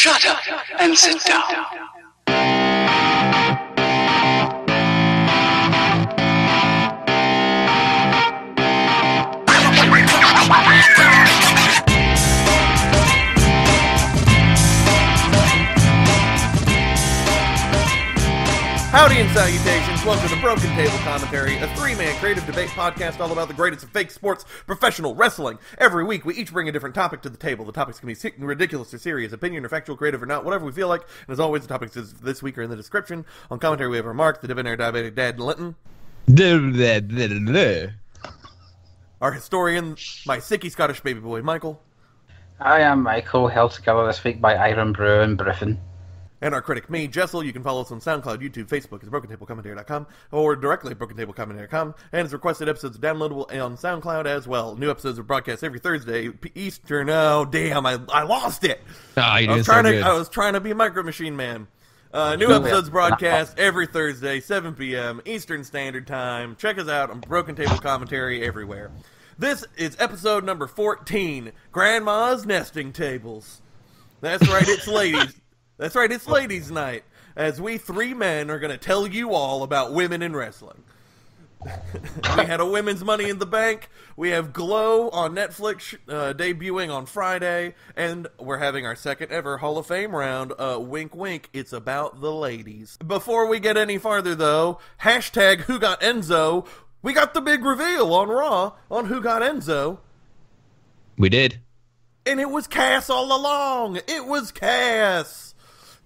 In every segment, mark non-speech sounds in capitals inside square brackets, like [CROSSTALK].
Shut up and sit down. Howdy and salutations. Welcome to the Broken Table Commentary, a three man creative debate podcast all about the greatest of fake sports, professional wrestling. Every week, we each bring a different topic to the table. The topics can be ridiculous or serious, opinion or factual, creative or not, whatever we feel like. And as always, the topics is- this week are in the description. On commentary, we have our Mark, the debonair diabetic dad, Linton, our historian, my sicky Scottish baby boy, Michael, I am Michael, held together this week by Irn-Bru and Griffin. And our critic, me, Jessel. You can follow us on SoundCloud, YouTube, Facebook, at BrokenTableCommentary.com, or directly at BrokenTableCommentary.com. And as requested episodes are downloadable on SoundCloud as well. New episodes are broadcast every Thursday Eastern. Oh, damn, I, I lost it. You I was so trying to. I was trying to be a Micro Machine Man. Uh, new episodes broadcast every Thursday, 7 p.m. Eastern Standard Time. Check us out on Broken Table Commentary everywhere. This is episode number 14 Grandma's Nesting Tables. That's right, it's [LAUGHS] ladies. That's right, it's ladies' night. As we three men are going to tell you all about women in wrestling. [LAUGHS] we had a women's Money in the Bank. We have Glow on Netflix uh, debuting on Friday, and we're having our second ever Hall of Fame round. Uh, wink, wink. It's about the ladies. Before we get any farther, though, hashtag Who Got Enzo. We got the big reveal on Raw on Who Got Enzo, we did. and it was Cass all along. It was Cass.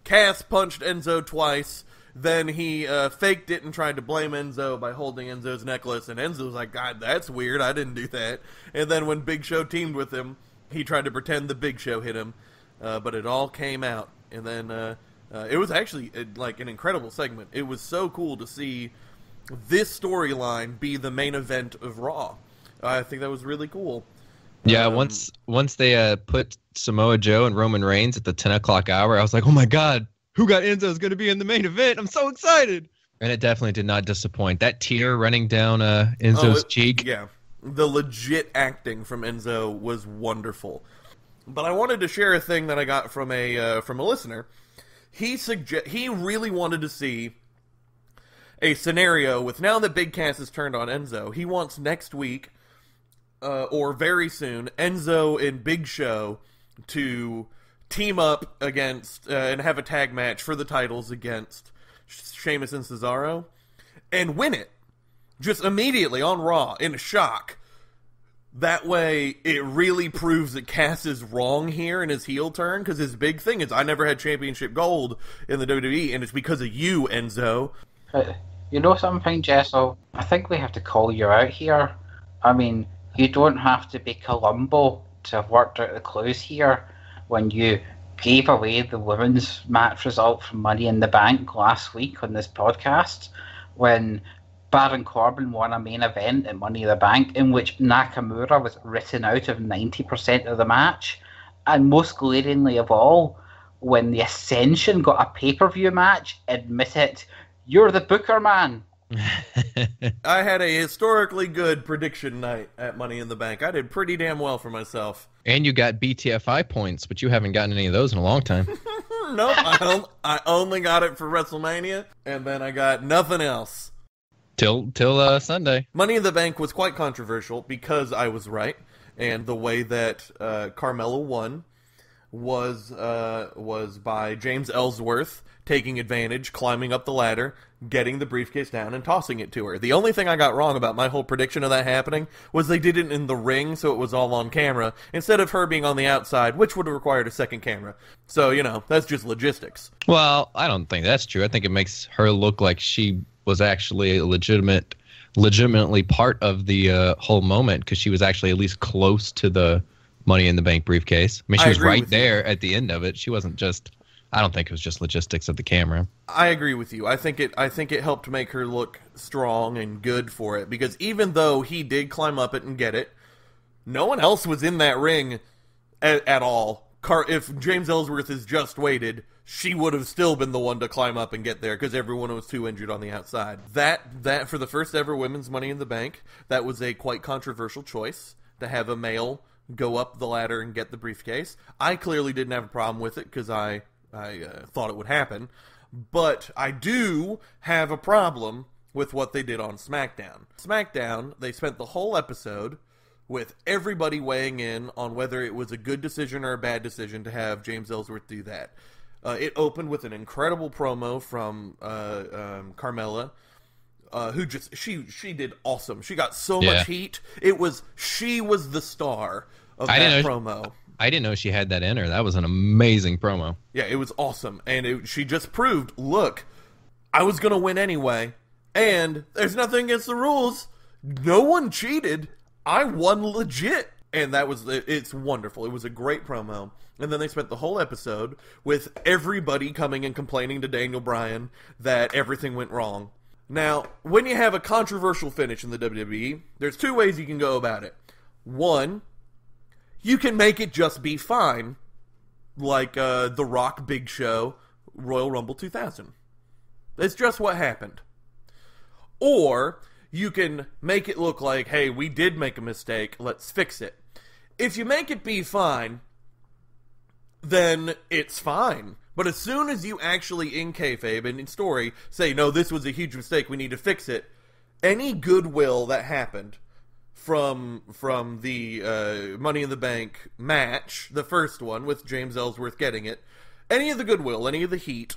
Cass punched Enzo twice. Then he uh, faked it and tried to blame Enzo by holding Enzo's necklace, and Enzo was like, "God, that's weird. I didn't do that." And then when Big Show teamed with him, he tried to pretend the Big Show hit him, uh, but it all came out. And then uh, uh, it was actually uh, like an incredible segment. It was so cool to see this storyline be the main event of Raw. I think that was really cool. Yeah, Um, once once they uh, put Samoa Joe and Roman Reigns at the ten o'clock hour, I was like, oh my god, who got Enzo is going to be in the main event? I'm so excited. And it definitely did not disappoint. That tear running down uh, Enzo's Oh, it- cheek. Yeah, the legit acting from Enzo was wonderful. But I wanted to share a thing that I got from a uh, from a listener. He suggest he really wanted to see a scenario with now that Big Cass has turned on Enzo. He wants next week uh, or very soon Enzo and Big Show to team up against uh, and have a tag match for the titles against Sheamus and Cesaro and win it just immediately on Raw in a shock. That way, it really proves that Cass is wrong here in his heel turn because his big thing is I never had championship gold in the WWE, and it's because of you, Enzo. But you know something, Jessel? I think we have to call you out here. I mean, you don't have to be Columbo to have worked out the clues here when you gave away the women's match result from Money in the Bank last week on this podcast when Baron Corbin won a main event at Money in the Bank in which Nakamura was written out of 90% of the match. And most glaringly of all, when the Ascension got a pay per view match, admit it, you're the booker man. [LAUGHS] I had a historically good prediction night at Money in the Bank. I did pretty damn well for myself. and you got BTFI points, but you haven't gotten any of those in a long time. [LAUGHS] nope, I, on- I only got it for WrestleMania, and then I got nothing else. till till uh, Sunday. Money in the Bank was quite controversial because I was right, and the way that uh, Carmella won was uh, was by James Ellsworth taking advantage, climbing up the ladder, getting the briefcase down, and tossing it to her. The only thing I got wrong about my whole prediction of that happening was they did it in the ring, so it was all on camera instead of her being on the outside, which would have required a second camera. So you know that's just logistics. Well, I don't think that's true. I think it makes her look like she was actually a legitimate, legitimately part of the uh, whole moment because she was actually at least close to the Money in the Bank briefcase. I mean, she I was right with you. there at the end of it. She wasn't just. I don't think it was just logistics of the camera. I agree with you. I think it. I think it helped make her look strong and good for it because even though he did climb up it and get it, no one else was in that ring at, at all. Car- if James Ellsworth has just waited, she would have still been the one to climb up and get there because everyone was too injured on the outside. That that for the first ever women's Money in the Bank, that was a quite controversial choice to have a male go up the ladder and get the briefcase. I clearly didn't have a problem with it because I I uh, thought it would happen, but I do have a problem with what they did on SmackDown. SmackDown, they spent the whole episode with everybody weighing in on whether it was a good decision or a bad decision to have James Ellsworth do that. Uh, it opened with an incredible promo from uh, um, Carmella, uh, who just she she did awesome. She got so Yeah. much heat. It was she was the star of I that promo. I didn't know she had that in her. That was an amazing promo. Yeah, it was awesome, and it, she just proved, look, I was gonna win anyway, and there's nothing against the rules. No one cheated. I won legit, and that was it's wonderful. It was a great promo, and then they spent the whole episode with everybody coming and complaining to Daniel Bryan that everything went wrong. Now, when you have a controversial finish in the WWE, there's two ways you can go about it. One, you can make it just be fine, like uh, The Rock Big Show Royal Rumble 2000. That's just what happened. Or you can make it look like, hey, we did make a mistake, let's fix it. If you make it be fine, then it's fine. But as soon as you actually, in kayfabe and in story, say, no, this was a huge mistake, we need to fix it, any goodwill that happened from from the uh, Money in the Bank match, the first one with James Ellsworth getting it, any of the goodwill, any of the heat,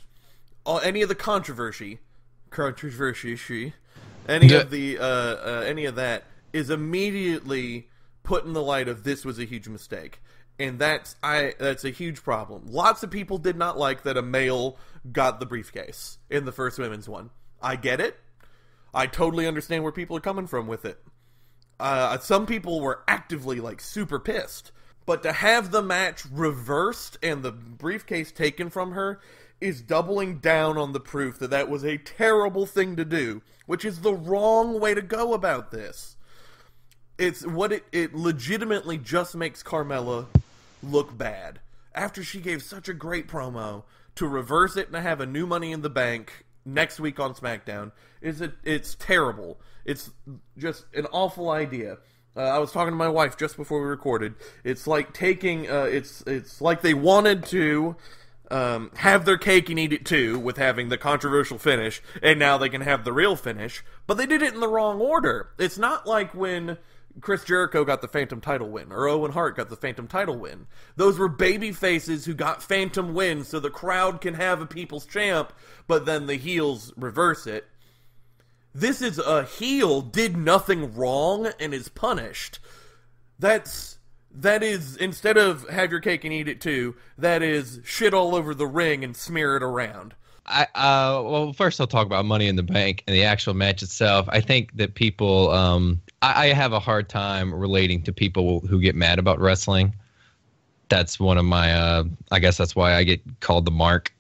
uh, any of the controversy, controversy, any Yeah. of the uh, uh, any of that is immediately put in the light of this was a huge mistake. And that's I that's a huge problem. Lots of people did not like that a male got the briefcase in the first women's one. I get it. I totally understand where people are coming from with it. Uh, some people were actively like super pissed, but to have the match reversed and the briefcase taken from her is doubling down on the proof that that was a terrible thing to do, which is the wrong way to go about this. It's what it it legitimately just makes Carmella look bad after she gave such a great promo to reverse it and have a new Money in the Bank next week on SmackDown is it it's terrible. It's just an awful idea. Uh, I was talking to my wife just before we recorded. It's like taking uh, it's it's like they wanted to um, have their cake and eat it too with having the controversial finish, and now they can have the real finish. But they did it in the wrong order. It's not like when Chris Jericho got the Phantom title win or Owen Hart got the Phantom title win. Those were baby faces who got Phantom wins so the crowd can have a people's champ, but then the heels reverse it. This is a heel did nothing wrong and is punished. That's that is instead of have your cake and eat it too, that is shit all over the ring and smear it around. I uh well first I'll talk about Money in the Bank and the actual match itself. I think that people um I, I have a hard time relating to people who get mad about wrestling. That's one of my uh I guess that's why I get called the mark.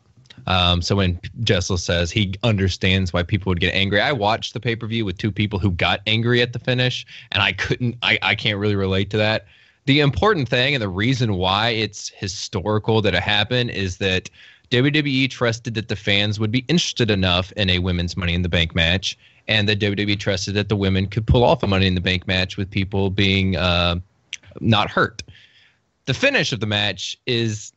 Um so when Jessel says he understands why people would get angry, I watched the pay-per-view with two people who got angry at the finish and I couldn't I, I can't really relate to that. The important thing and the reason why it's historical that it happened is that WWE trusted that the fans would be interested enough in a women's Money in the Bank match, and that WWE trusted that the women could pull off a Money in the Bank match with people being uh, not hurt. The finish of the match is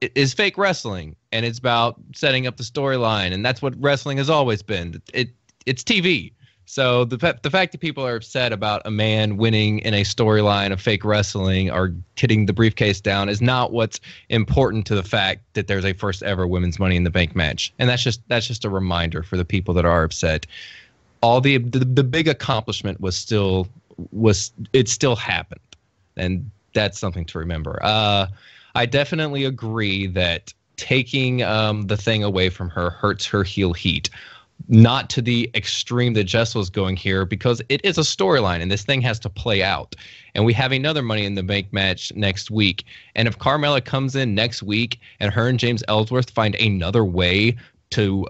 is fake wrestling, and it's about setting up the storyline, and that's what wrestling has always been. It it's TV. So the the fact that people are upset about a man winning in a storyline of fake wrestling or hitting the briefcase down is not what's important to the fact that there's a first ever women's Money in the Bank match, and that's just that's just a reminder for the people that are upset. All the the, the big accomplishment was still was it still happened, and that's something to remember. Uh, I definitely agree that taking um, the thing away from her hurts her heel heat not to the extreme that Jess was going here because it is a storyline and this thing has to play out. And we have another Money in the Bank match next week. And if Carmella comes in next week and her and James Ellsworth find another way to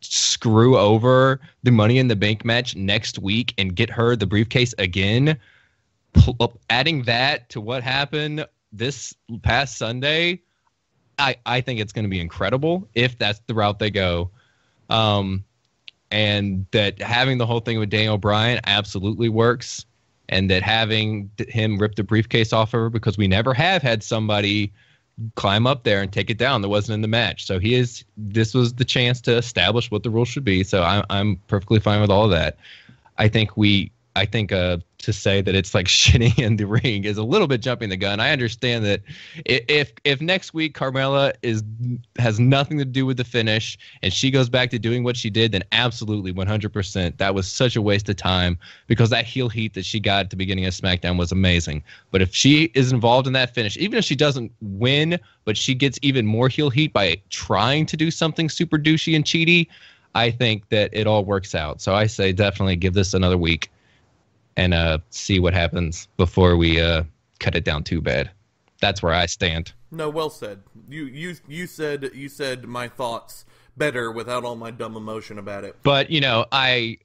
screw over the Money in the Bank match next week and get her the briefcase again, pl- adding that to what happened this past Sunday, I, I think it's going to be incredible if that's the route they go. Um, and that having the whole thing with Daniel Bryan absolutely works. and that having him rip the briefcase off of her because we never have had somebody climb up there and take it down that wasn't in the match. So he is. This was the chance to establish what the rules should be. So I'm I'm perfectly fine with all that. I think we. I think uh, to say that it's like [LAUGHS] shitting in the ring is a little bit jumping the gun. I understand that if if next week Carmella is has nothing to do with the finish and she goes back to doing what she did, then absolutely 100%. That was such a waste of time because that heel heat that she got at the beginning of SmackDown was amazing. But if she is involved in that finish, even if she doesn't win, but she gets even more heel heat by trying to do something super douchey and cheaty, I think that it all works out. So I say definitely give this another week and uh, see what happens before we uh, cut it down too bad. That's where I stand. No, well said. You you you said you said my thoughts better without all my dumb emotion about it. But you know, I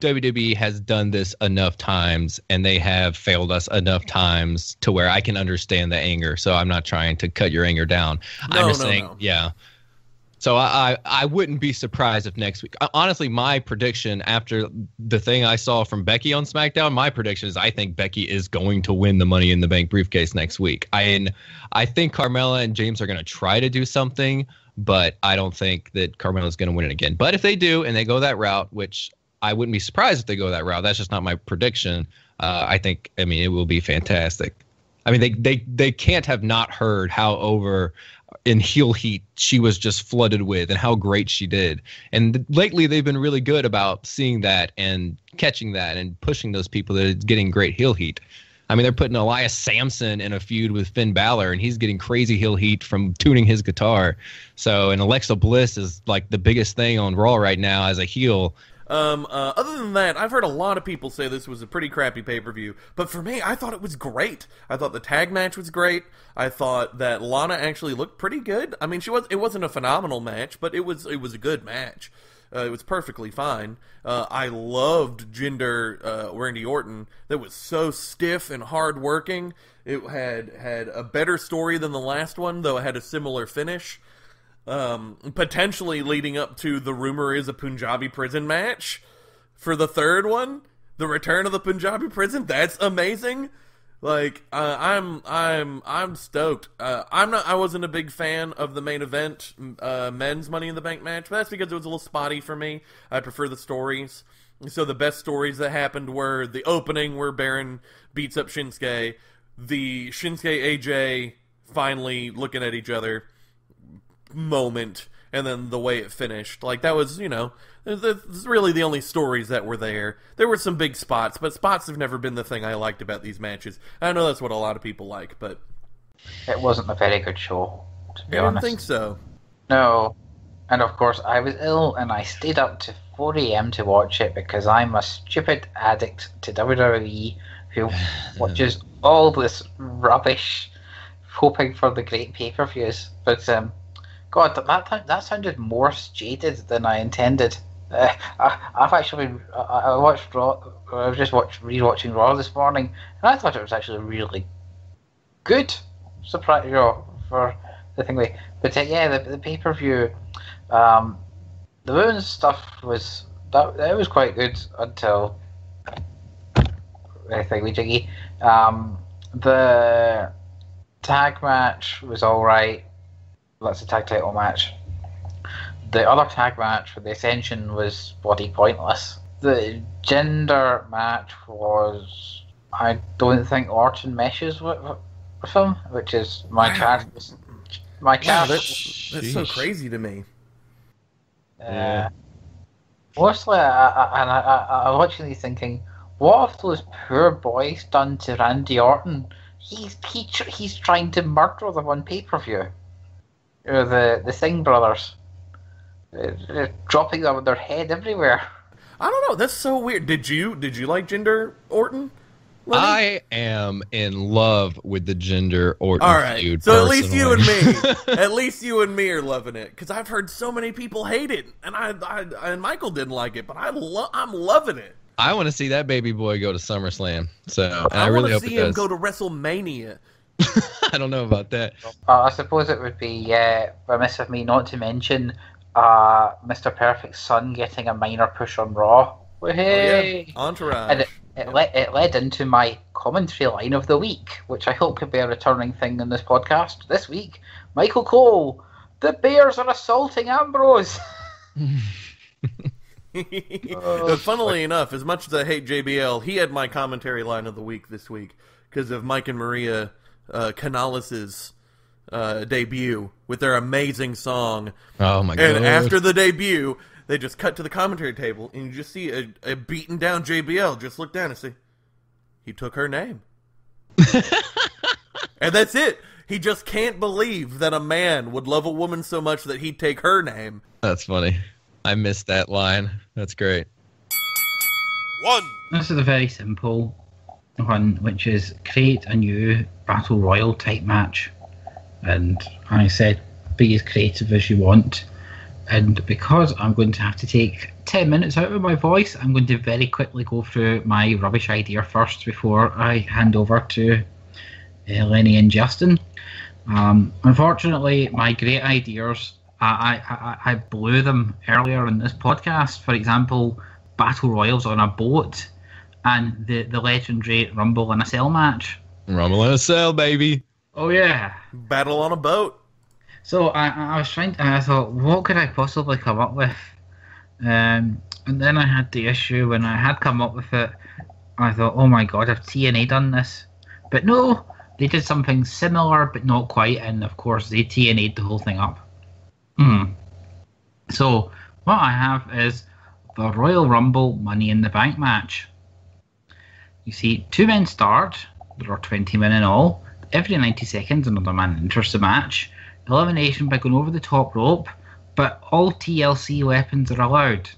WWE has done this enough times, and they have failed us enough times to where I can understand the anger. So I'm not trying to cut your anger down. No, I'm just no, saying, no. yeah. So I, I I wouldn't be surprised if next week. Honestly, my prediction after the thing I saw from Becky on SmackDown, my prediction is I think Becky is going to win the Money in the Bank briefcase next week. I and I think Carmella and James are going to try to do something, but I don't think that Carmella is going to win it again. But if they do and they go that route, which I wouldn't be surprised if they go that route. That's just not my prediction. Uh, I think I mean it will be fantastic. I mean they they they can't have not heard how over in heel heat she was just flooded with and how great she did. And lately they've been really good about seeing that and catching that and pushing those people that are getting great heel heat. I mean, they're putting Elias Samson in a feud with Finn Balor, and he's getting crazy heel heat from tuning his guitar. So, and Alexa Bliss is like the biggest thing on Raw right now as a heel. Um, uh, other than that, I've heard a lot of people say this was a pretty crappy pay per view, but for me, I thought it was great. I thought the tag match was great. I thought that Lana actually looked pretty good. I mean, she was it wasn't a phenomenal match, but it was it was a good match. Uh, it was perfectly fine. Uh, I loved Jinder uh, Randy Orton. That was so stiff and hard working. It had had a better story than the last one, though it had a similar finish um, potentially leading up to the rumor is a Punjabi prison match for the third one, the return of the Punjabi prison. That's amazing. Like uh, I'm, I'm, I'm stoked. Uh, I'm not. I wasn't a big fan of the main event, uh, men's Money in the Bank match, but that's because it was a little spotty for me. I prefer the stories. So the best stories that happened were the opening where Baron beats up Shinsuke, the Shinsuke AJ finally looking at each other moment and then the way it finished like that was you know that's really the only stories that were there there were some big spots but spots have never been the thing i liked about these matches i know that's what a lot of people like but It wasn't a very good show, to i be don't honest. think so No. And of course, I was ill and I stayed up to 4 a.m. to watch it because I'm a stupid addict to WWE who [SIGHS] watches all this rubbish, hoping for the great pay per views. But, um, God, that, that, sounded more jaded than I intended. Uh, I, I've actually been, I, I watched Raw, I was just watched, rewatching Raw this morning, and I thought it was actually really good. Surprise, you know, for the thing we. But uh, yeah, the, the pay per view, um, the women's stuff was that that was quite good until I think we jiggy. Um, the tag match was all right. That's a tag title match. The other tag match for the Ascension was bloody pointless. The Jinder match was. I don't think Orton meshes with, with him, which is my Wow. My wow, character. that's, that's so crazy to me Uh, mostly, I, I, and I, I, I'm watching these thinking, what have those poor boys done to Randy Orton? He's he, he's trying to murder them on pay per view. The the Singh brothers, They're- they're dropping them with their head everywhere. i don't know that's so weird did you did you like Jinder orton Lenny? I am in love with the Jinder Orton All right. feud. So at least you and me, [LAUGHS] at least you and me are loving it because I've heard so many people hate it, and I, I and Michael didn't like it, but I lo- I'm loving it. I want to see that baby boy go to SummerSlam. So, and I, I, really want hope to see it him does. go to WrestleMania. [LAUGHS] I don't know about that. Uh, I suppose it would be uh, remiss of me not to mention uh, Mr. Perfect's son getting a minor push on Raw. Oh, Hey! yeah. Entourage. And it- it, le- it led into my commentary line of the week, which I hope could be a returning thing in this podcast. This week, Michael Cole, the Bears are assaulting Ambrose. [LAUGHS] But funnily enough, as much as I hate JBL, he had my commentary line of the week this week because of Mike and Maria uh, Kanellis' uh, debut with their amazing song. Oh my god! And after the debut, they just cut to the commentary table, and you just see a, a beaten down JBL just look down and say, "He took her name," [LAUGHS] and that's it. He just can't believe that a man would love a woman so much that he'd take her name. That's funny. I missed that line. That's great. One. This is a very simple one, which is create a new battle royal type match. And I said, be as creative as you want. And because I'm going to have to take 10 minutes out of my voice, I'm going to very quickly go through my rubbish idea first before I hand over to uh, Lenny and Justin. Um, unfortunately, my great ideas, I, I, I, I blew them earlier in this podcast. For example, battle royals on a boat and the, the legendary Rumble in a Cell match. Rumble in a cell, baby. Oh, yeah. Battle on a boat. So I, I was trying to, I thought, what could I possibly come up with? Um, and then I had the issue when I had come up with it. I thought, oh my god, have TNA done this? But no, they did something similar, but not quite. And of course, they TNA'd the whole thing up. Hmm. So what I have is the Royal Rumble Money in the Bank match. You see, two men start. There are 20 men in all. Every 90 seconds, another man enters the match. Elimination by going over the top rope, but all TLC weapons are allowed.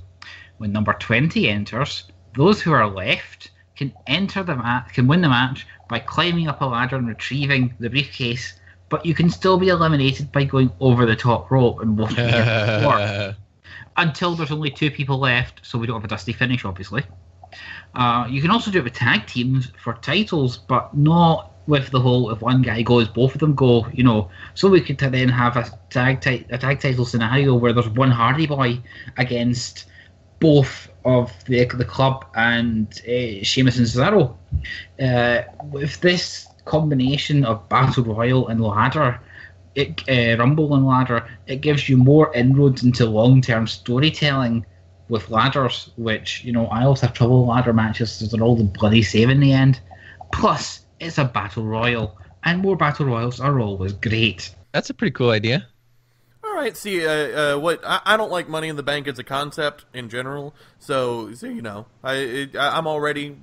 When number 20 enters, those who are left can enter the match, can win the match by climbing up a ladder and retrieving the briefcase. But you can still be eliminated by going over the top rope and walking the [LAUGHS] until there's only two people left, so we don't have a dusty finish, obviously. Uh, you can also do it with tag teams for titles, but not with the whole if one guy goes, both of them go. You know, so we could then have a tag ti- a tag title scenario where there's one Hardy Boy against both of the the club and uh, Sheamus and Cesaro. Uh, with this combination of battle royal and ladder, it uh, rumble and ladder, it gives you more inroads into long term storytelling with ladders, which you know I always have trouble with ladder matches because they're all the bloody same in the end. Plus, it's a battle royal, and more battle royals are always great. That's a pretty cool idea. All right. See, uh, uh, what I, I don't like Money in the Bank as a concept in general. So, so you know, I it, I- I'm already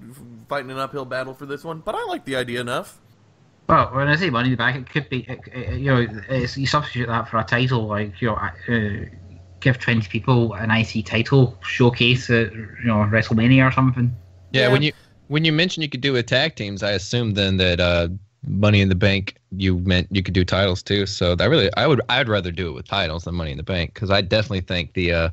fighting an uphill battle for this one, but I like the idea enough. Well, when I say money in the bank, it could be, it, it- you know, it's, you substitute that for a title, like you know, uh, give twenty people an IC title showcase at you know WrestleMania or something. Yeah, Yeah. when you when you mentioned you could do with tag teams, I assumed then that uh, Money in the Bank you meant you could do titles too. So I really I would I'd rather do it with titles than Money in the Bank because I definitely think the uh,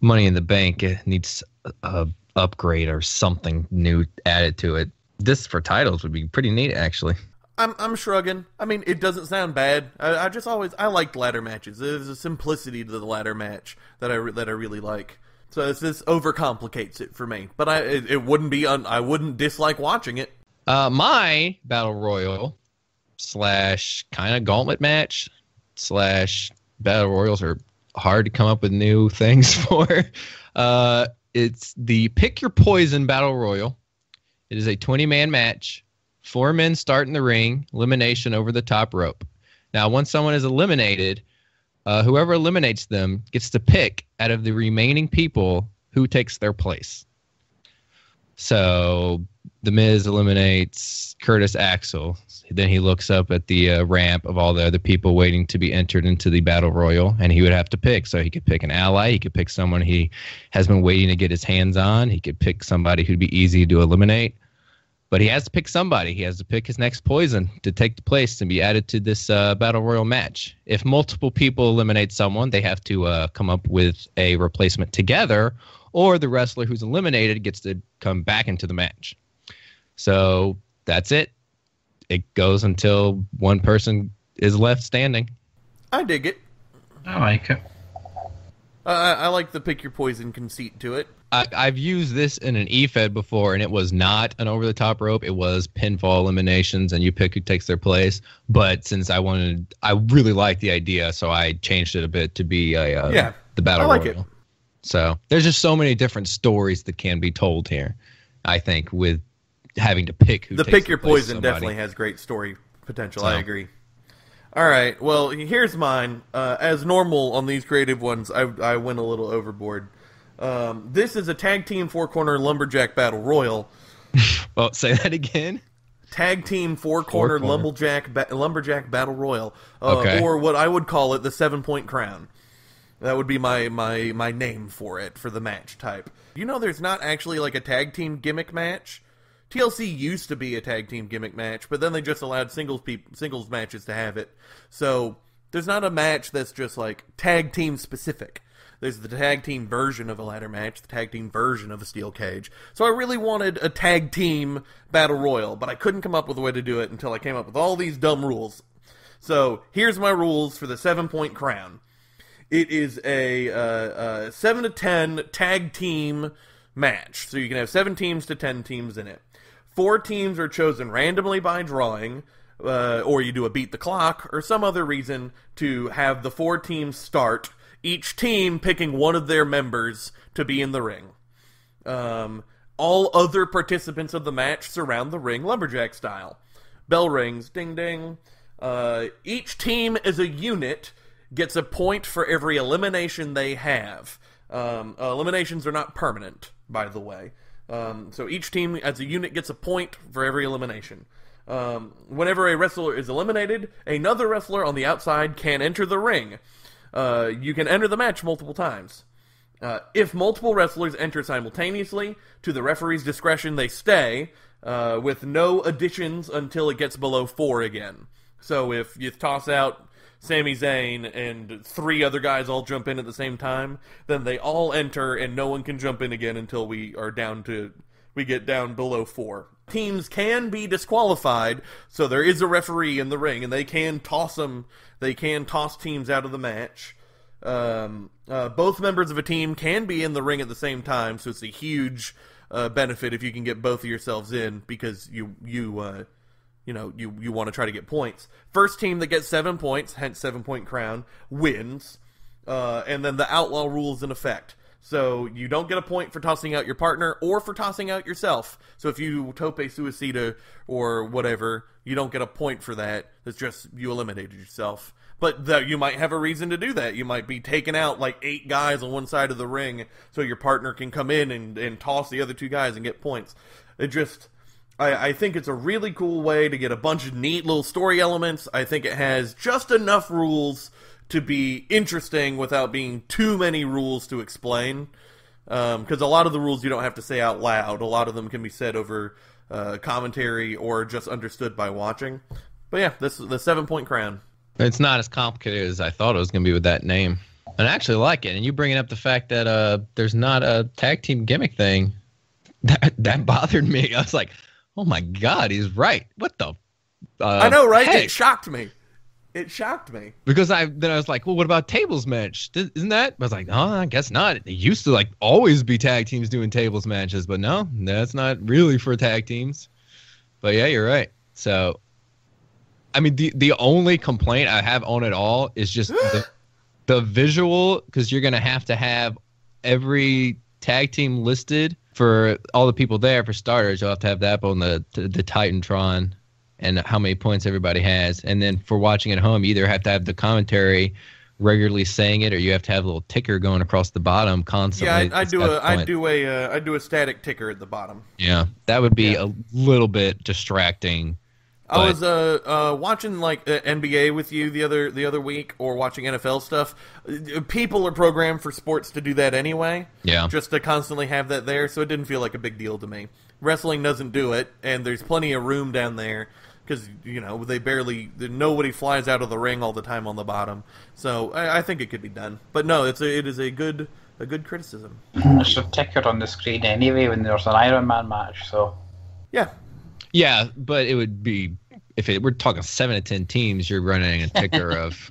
Money in the Bank uh, needs a upgrade or something new added to it. This for titles would be pretty neat actually. I'm I'm shrugging. I mean, it doesn't sound bad. I, I just always I liked ladder matches. There's a simplicity to the ladder match that I that I really like. So this, this overcomplicates it for me, but I it, it wouldn't be un, I wouldn't dislike watching it. Uh, my battle royal slash kind of gauntlet match slash battle royals are hard to come up with new [LAUGHS] things for. Uh, it's the pick your poison battle royal. It is a 20 man match. Four men start in the ring, elimination over the top rope. Now, once someone is eliminated, uh, whoever eliminates them gets to pick out of the remaining people who takes their place. So the Miz eliminates Curtis Axel. Then he looks up at the uh, ramp of all the other people waiting to be entered into the battle royal, and he would have to pick. So he could pick an ally. He could pick someone he has been waiting to get his hands on. He could pick somebody who'd be easy to eliminate. But he has to pick somebody. He has to pick his next poison to take the place and be added to this uh, battle royal match. If multiple people eliminate someone, they have to uh, come up with a replacement together, or the wrestler who's eliminated gets to come back into the match. So that's it. It goes until one person is left standing. I dig it. I like it. Uh, I, I like the pick your poison conceit to it. I, I've used this in an E-Fed before, and it was not an over-the-top rope. It was pinfall eliminations, and you pick who takes their place. But since I wanted, I really liked the idea, so I changed it a bit to be a uh, Yeah, the battle I like royal. it. So there's just so many different stories that can be told here. I think with having to pick who the pick your poison definitely has great story potential. I agree. All right. Well, here's mine. Uh, as normal on these creative ones, I, I went a little overboard. Um, this is a tag team four corner lumberjack battle royal. [LAUGHS] Oh, say that again. Tag team four corner lumberjack ba- lumberjack battle royal, uh, Okay. or what I would call it the seven point crown. That would be my my my name for it for the match type. You know, there's not actually like a tag team gimmick match. TLC used to be a tag team gimmick match, but then they just allowed singles singles matches to have it. So there's not a match that's just like tag team specific. There's the tag team version of a ladder match, the tag team version of a steel cage. So I really wanted a tag team battle royal, but I couldn't come up with a way to do it until I came up with all these dumb rules. So here's my rules for the seven point crown. It is a uh, uh, seven to ten tag team match, so you can have seven teams to ten teams in it. Four teams are chosen randomly by drawing, uh, or you do a beat the clock, or some other reason to have the four teams start. Each team picking one of their members to be in the ring. Um, all other participants of the match surround the ring lumberjack style. Bell rings, ding ding. Uh, each team as a unit gets a point for every elimination they have. Um, uh, eliminations are not permanent, by the way. Um, so each team as a unit gets a point for every elimination. Um, whenever a wrestler is eliminated, another wrestler on the outside can enter the ring. Uh, you can enter the match multiple times. Uh, if multiple wrestlers enter simultaneously, to the referee's discretion, they stay uh, with no additions until it gets below four again. So if you toss out Sami Zayn and three other guys all jump in at the same time, then they all enter and no one can jump in again until we are down to we get down below four. Teams can be disqualified, so there is a referee in the ring, and they can toss them. They can toss teams out of the match. Um, uh, both members of a team can be in the ring at the same time, so it's a huge uh, benefit if you can get both of yourselves in because you you uh, you know you you want to try to get points. First team that gets seven points, hence seven point crown, wins, uh, and then the outlaw rule is in effect. So you don't get a point for tossing out your partner or for tossing out yourself. So if you tope suicida or whatever, you don't get a point for that. It's just you eliminated yourself. But that you might have a reason to do that. You might be taking out like eight guys on one side of the ring, so your partner can come in and, and toss the other two guys and get points. It just I, I think it's a really cool way to get a bunch of neat little story elements. I think it has just enough rules to be interesting without being too many rules to explain. Because a lot of the rules you don't have to say out loud. A lot of them can be said over uh, commentary or just understood by watching. But yeah, this is the seven point crown. It's not as complicated as I thought it was going to be with that name. And I actually like it. And you bringing up the fact that uh, there's not a tag team gimmick thing, [LAUGHS] that that bothered me. I was like, oh my god, he's right. What the? Uh, I know, right? heck? It shocked me. It shocked me. because I then I was like, well, what about tables match? Isn't that? I was like, oh, I guess not. It used to like always be tag teams doing tables matches, but no, that's not really for tag teams. But yeah, you're right. So, I mean, the the only complaint I have on it all is just [GASPS] the, the visual, because you're gonna have to have every tag team listed for all the people there. For starters, you'll have to have that on the the, the Titantron and how many points everybody has. And then for watching at home, you either have to have the commentary regularly saying it, or you have to have a little ticker going across the bottom Yeah, constantly. I, I do a I do a uh, I do a static ticker at the bottom. Yeah, that would be Yeah. a little bit distracting. I was uh, uh, watching like uh, NBA with you the other the other week, or watching NFL stuff. Uh, People are programmed for sports to do that anyway, Yeah. just to constantly have that there. So it didn't feel like a big deal to me. Wrestling doesn't do it, and there's plenty of room down there because you know they barely nobody flies out of the ring all the time on the bottom. So I, I think it could be done. But no, it's a, it is a good a good criticism. There's a ticker on the screen anyway when there's an Iron Man match, so Yeah, Yeah, but it would be if it, we're talking seven to ten teams, you're running a ticker of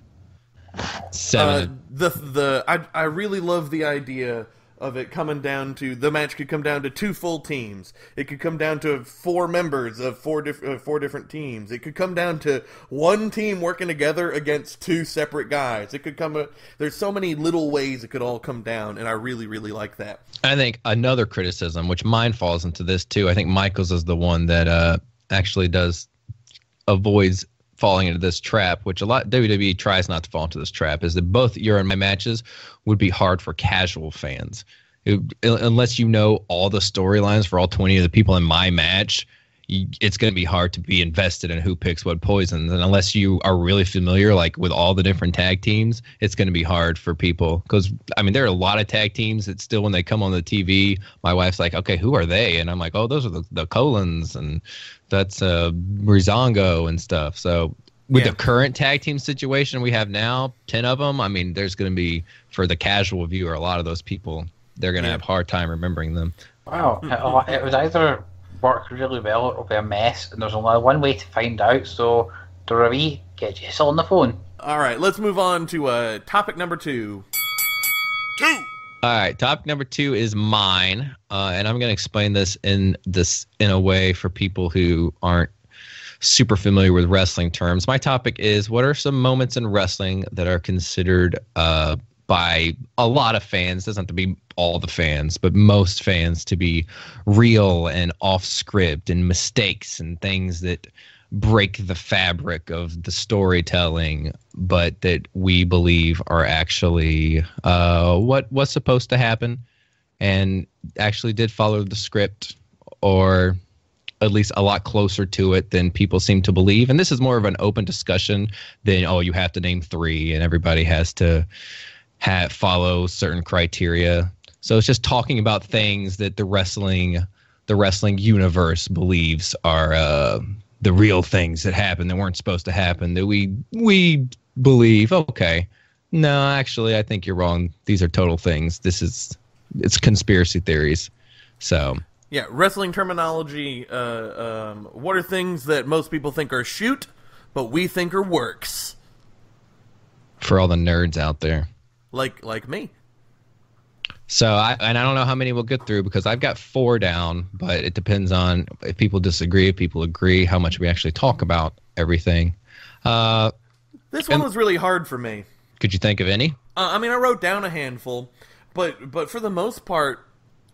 [LAUGHS] Seven. Uh, the the I I really love the idea of it coming down to the match could come down to two full teams. It could come down to four members of four diff- uh, four different teams. It could come down to one team working together against two separate guys. It could come. Uh, there's so many little ways it could all come down, and I really really like that. I think another criticism, which mine falls into this too. I think Michaels is the one that uh, actually does avoids falling into this trap, which a lot WWE tries not to fall into this trap, is that both your and my matches would be hard for casual fans. It, unless you know all the storylines for all 20 of the people in my match, it's going to be hard to be invested in who picks what poisons. And unless you are really familiar, like with all the different tag teams, it's going to be hard for people. Because, I mean, there are a lot of tag teams that still, when they come on the TV, my wife's like, okay, who are they? And I'm like, oh, those are the, the Colons and that's uh, Breezango and stuff. So with Yeah. the current tag team situation we have now, 10 of them, I mean, there's going to be, for the casual viewer, a lot of those people, they're going to Yeah. have a hard time remembering them. Wow, it, it was either work really well or it'll be a mess, and there's only one way to find out. So, Doravi, get Jessel on the phone. All right, let's move on to uh, topic number two. Two. All right, topic number two is mine, uh, and I'm going to explain this in this in a way for people who aren't super familiar with wrestling terms. My topic is: what are some moments in wrestling that are considered uh, by a lot of fans? Doesn't have to be all the fans, but most fans to be real and off script and mistakes and things that break the fabric of the storytelling, but that we believe are actually uh, what was supposed to happen, and actually did follow the script, or at least a lot closer to it than people seem to believe. And this is more of an open discussion than oh, you have to name three, and everybody has to have follow certain criteria. So it's just talking about things that the wrestling the wrestling universe believes are uh, the real things that happen that weren't supposed to happen that we we believe okay no actually i think you're wrong these are total things this is it's conspiracy theories so Yeah, wrestling terminology. Uh, um, what are things that most people think are shoot, but we think are works? for all the nerds out there Like like me. So I and I don't know how many we'll get through because I've got four down, but it depends on if people disagree, if people agree, how much we actually talk about everything. Uh, This one And- was really hard for me. could you think of any? Uh, I mean, I wrote down a handful, but but for the most part,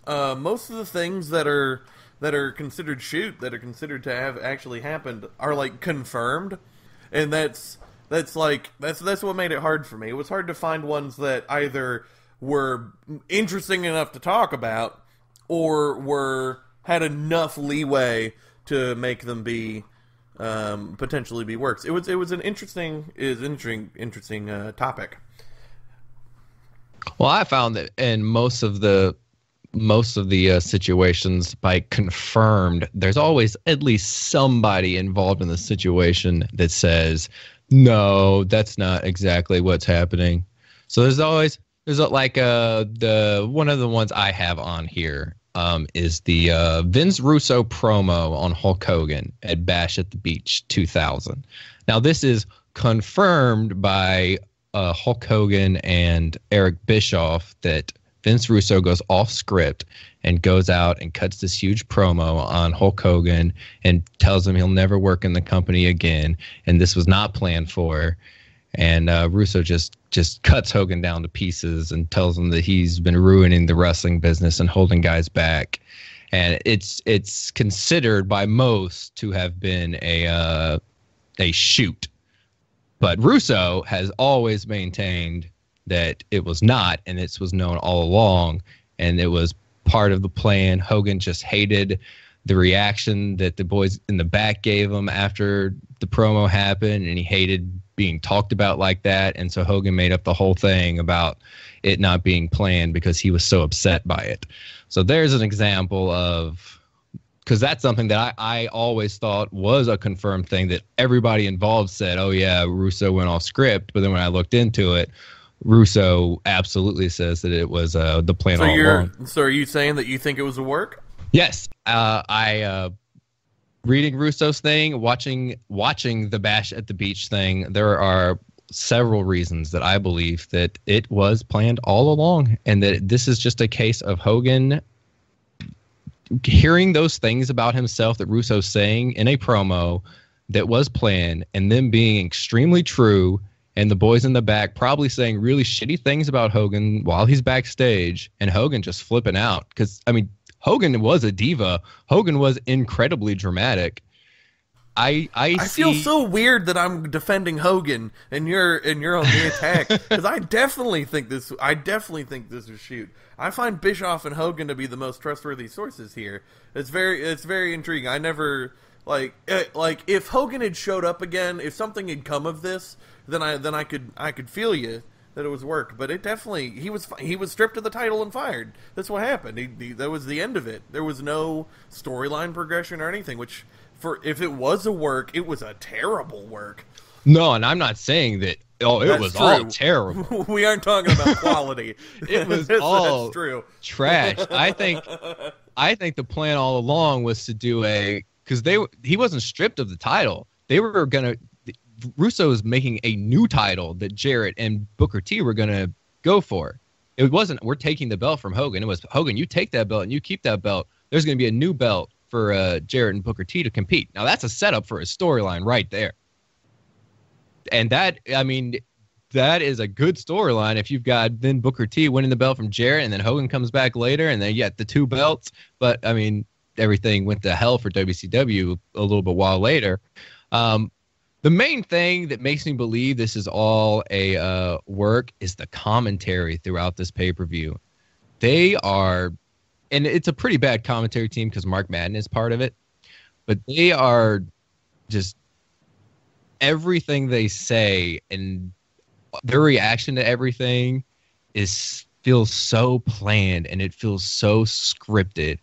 uh, most of the things that are that are considered shoot that are considered to have actually happened are like confirmed, and that's that's like that's that's what made it hard for me. It was hard to find ones that either were interesting enough to talk about or were had enough leeway to make them be um, potentially be works. It was it was an interesting is interesting interesting uh, topic. Well, I found that in most of the most of the uh, situations by confirmed, there's always at least somebody involved in the situation that says, "No, that's not exactly what's happening." So there's always there's like uh the one of the ones I have on here um, is the uh, Vince Russo promo on Hulk Hogan at Bash at the Beach 2000. Now this is confirmed by uh, Hulk Hogan and Eric Bischoff that Vince Russo goes off script and goes out and cuts this huge promo on Hulk Hogan and tells him he'll never work in the company again, and this was not planned for. And uh, Russo just just cuts Hogan down to pieces and tells him that he's been ruining the wrestling business and holding guys back. And it's it's considered by most to have been a uh, a shoot but Russo has always maintained that it was not, and this was known all along, and it was part of the plan. Hogan just hated the reaction that the boys in the back gave him after the promo happened, and he hated being talked about like that. And so Hogan made up the whole thing about it not being planned because he was so upset by it. So there's an example of because that's something that I, I always thought was a confirmed thing that everybody involved said, oh, yeah, Russo went off script. But then when I looked into it, Russo absolutely says that it was uh, the plan So all you're along. so are you saying that you think it was a work? Yes, uh, I uh, reading Russo's thing, watching watching the Bash at the Beach thing. There are several reasons that I believe that it was planned all along, and that this is just a case of Hogan hearing those things about himself that Russo's saying in a promo that was planned, and them being extremely true, and the boys in the back probably saying really shitty things about Hogan while he's backstage, and Hogan just flipping out because I mean Hogan was a diva. Hogan was incredibly dramatic. I I, I see, feel so weird that I'm defending Hogan and you're and you're on the attack [LAUGHS] because I definitely think this. I definitely think this is shoot. I find Bischoff and Hogan to be the most trustworthy sources here. It's very it's very intriguing. I never like eh, like if Hogan had showed up again, if something had come of this, then I then I could I could feel you that it was work. But it definitely he was he was stripped of the title and fired. That's what happened. He, he, that was the end of it. There was no storyline progression or anything. Which for if it was a work, it was a terrible work. no, and I'm not saying that. Oh, it That's was all terrible. [LAUGHS] we aren't talking about quality. [LAUGHS] It was [LAUGHS] That's- all- that's true. trash. I think I think the plan all along was to do a because they he wasn't stripped of the title. They were gonna Russo is making a new title that Jarrett and Booker T were gonna go for. It wasn't we're taking the belt from Hogan. It was Hogan, you take that belt and you keep that belt. There's gonna be a new belt for uh, Jarrett and Booker T to compete. Now that's a setup for a storyline right there. And that I mean that is a good storyline if you've got then Booker T winning the belt from Jarrett and then Hogan comes back later and then you the two belts. But I mean, everything went to hell for WCW a little bit while later. Um, the main thing that makes me believe this is all a uh, work is the commentary throughout this pay per view. They are, and it's a pretty bad commentary team because Mark Madden is part of it, but they are just everything they say and their reaction to everything is feels so planned and it feels so scripted.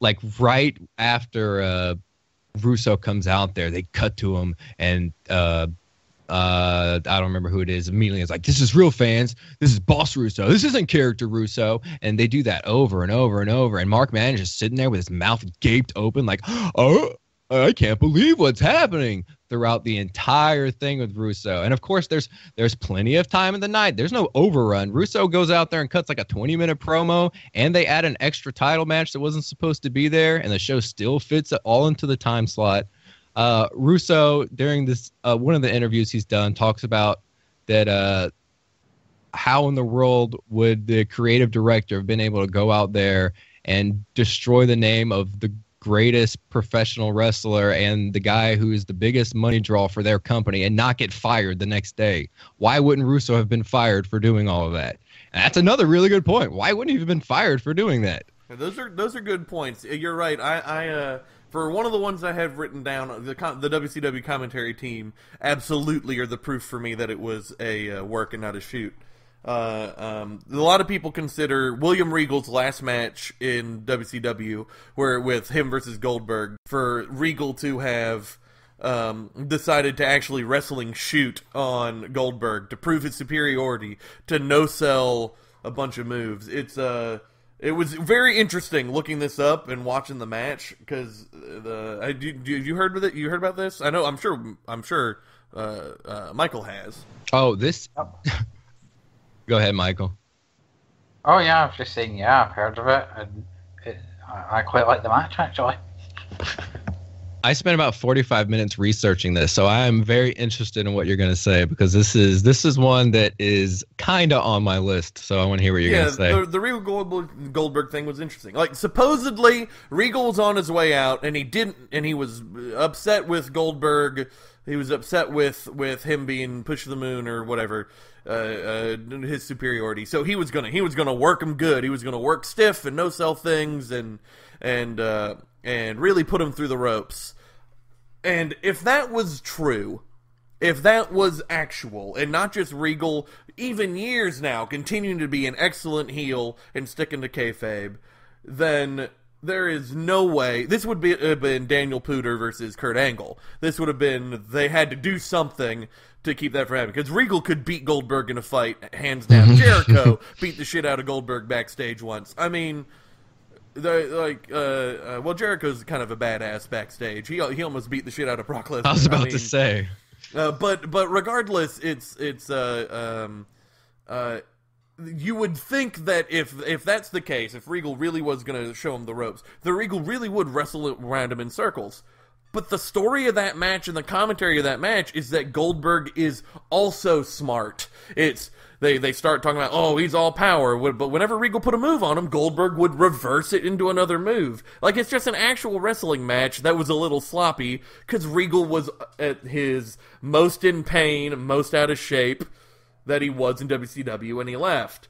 Like right after uh, Russo comes out there, they cut to him and uh, uh, I don't remember who it is. Immediately, it's like, "This is real fans. This is Boss Russo. This isn't character Russo." And they do that over and over and over. And Mark Mann is just sitting there with his mouth gaped open, like, [GASPS] "Oh, I can't believe what's happening." Throughout the entire thing with Russo, and of course, there's there's plenty of time in the night. There's no overrun. Russo goes out there and cuts like a 20 minute promo, and they add an extra title match that wasn't supposed to be there, and the show still fits it all into the time slot. Uh, Russo during this uh, one of the interviews he's done talks about that uh, how in the world would the creative director have been able to go out there and destroy the name of the greatest professional wrestler and the guy who is the biggest money draw for their company and not get fired the next day? Why wouldn't Russo have been fired for doing all of that? And that's another really good point. Why wouldn't he have been fired for doing that? Those are those are good points. You're right. I, I uh, for one of the ones I have written down, the com- the WCW commentary team absolutely are the proof for me that it was a uh, work and not a shoot. Uh, um, a lot of people consider William Regal's last match in WCW, where with him versus Goldberg, for Regal to have um, decided to actually wrestling shoot on Goldberg to prove his superiority, to no sell a bunch of moves. It's uh, it was very interesting looking this up and watching the match because the I, do, do you heard with it? You heard about this? I know. I'm sure. I'm sure. Uh, uh, Michael has. Oh, this. [LAUGHS] Go ahead, Michael. Oh yeah, I was just saying, yeah, I've heard of it, and it, I, I quite like the match actually. [LAUGHS] I spent about 45 minutes researching this, so I am very interested in what you're going to say because this is this is one that is kind of on my list. So I want to hear what you're yeah, going to say. the, the Regal Goldberg, Goldberg thing was interesting. Like supposedly Regal was on his way out, and he didn't, and he was upset with Goldberg. He was upset with with him being pushed to the moon or whatever, uh, uh, his superiority. So he was gonna he was gonna work him good. He was gonna work stiff and no sell things and and uh, and really put him through the ropes. And if that was true, if that was actual and not just Regal, even years now, continuing to be an excellent heel and sticking to kayfabe, then there is no way this would be have been Daniel Puder versus Kurt Angle. This would have been they had to do something to keep that from happening because Regal could beat Goldberg in a fight hands down. [LAUGHS] Jericho beat the shit out of Goldberg backstage once. I mean. The, like, uh, uh, well, Jericho's kind of a badass backstage. He he almost beat the shit out of Brock Lesnar. I was about mean, to say. Uh, but but regardless, it's it's uh um uh you would think that if if that's the case, if Regal really was going to show him the ropes, the Regal really would wrestle around him in circles. But the story of that match and the commentary of that match is that Goldberg is also smart. It's they they start talking about oh he's all power, but whenever Regal put a move on him, Goldberg would reverse it into another move. Like it's just an actual wrestling match that was a little sloppy because Regal was at his most in pain, most out of shape that he was in WCW when he left.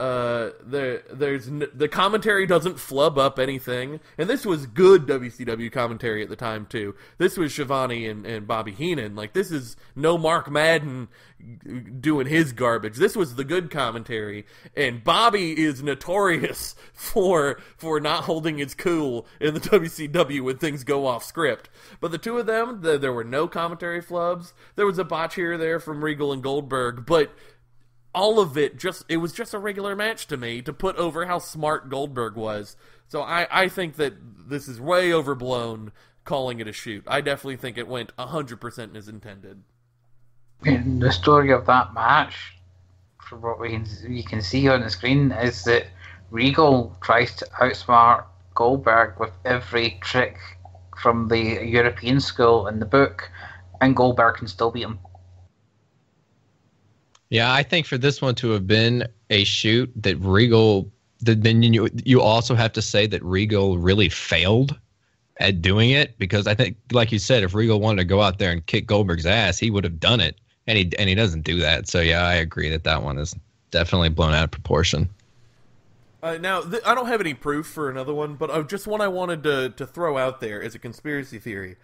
Uh, there, there's the commentary doesn't flub up anything, and this was good WCW commentary at the time too. This was Schiavone and, and Bobby Heenan. Like this is no Mark Madden doing his garbage. This was the good commentary, and Bobby is notorious [LAUGHS] for for not holding his cool in the [LAUGHS] WCW when things go off script. But the two of them, the, there were no commentary flubs. There was a botch here or there from Regal and Goldberg, but all of it just it was just a regular match to me to put over how smart Goldberg was. So I, I think that this is way overblown calling it a shoot. I definitely think it went 100% as intended. And the story of that match, from what we can, you can see on the screen, is that Regal tries to outsmart Goldberg with every trick from the European school in the book, and Goldberg can still beat him. Yeah, I think for this one to have been a shoot that Regal, then you you also have to say that Regal really failed at doing it because I think, like you said, if Regal wanted to go out there and kick Goldberg's ass, he would have done it, and he and he doesn't do that. So yeah, I agree that that one is definitely blown out of proportion. Uh, now, th- I don't have any proof for another one, but uh, just one I wanted to to throw out there as a conspiracy theory.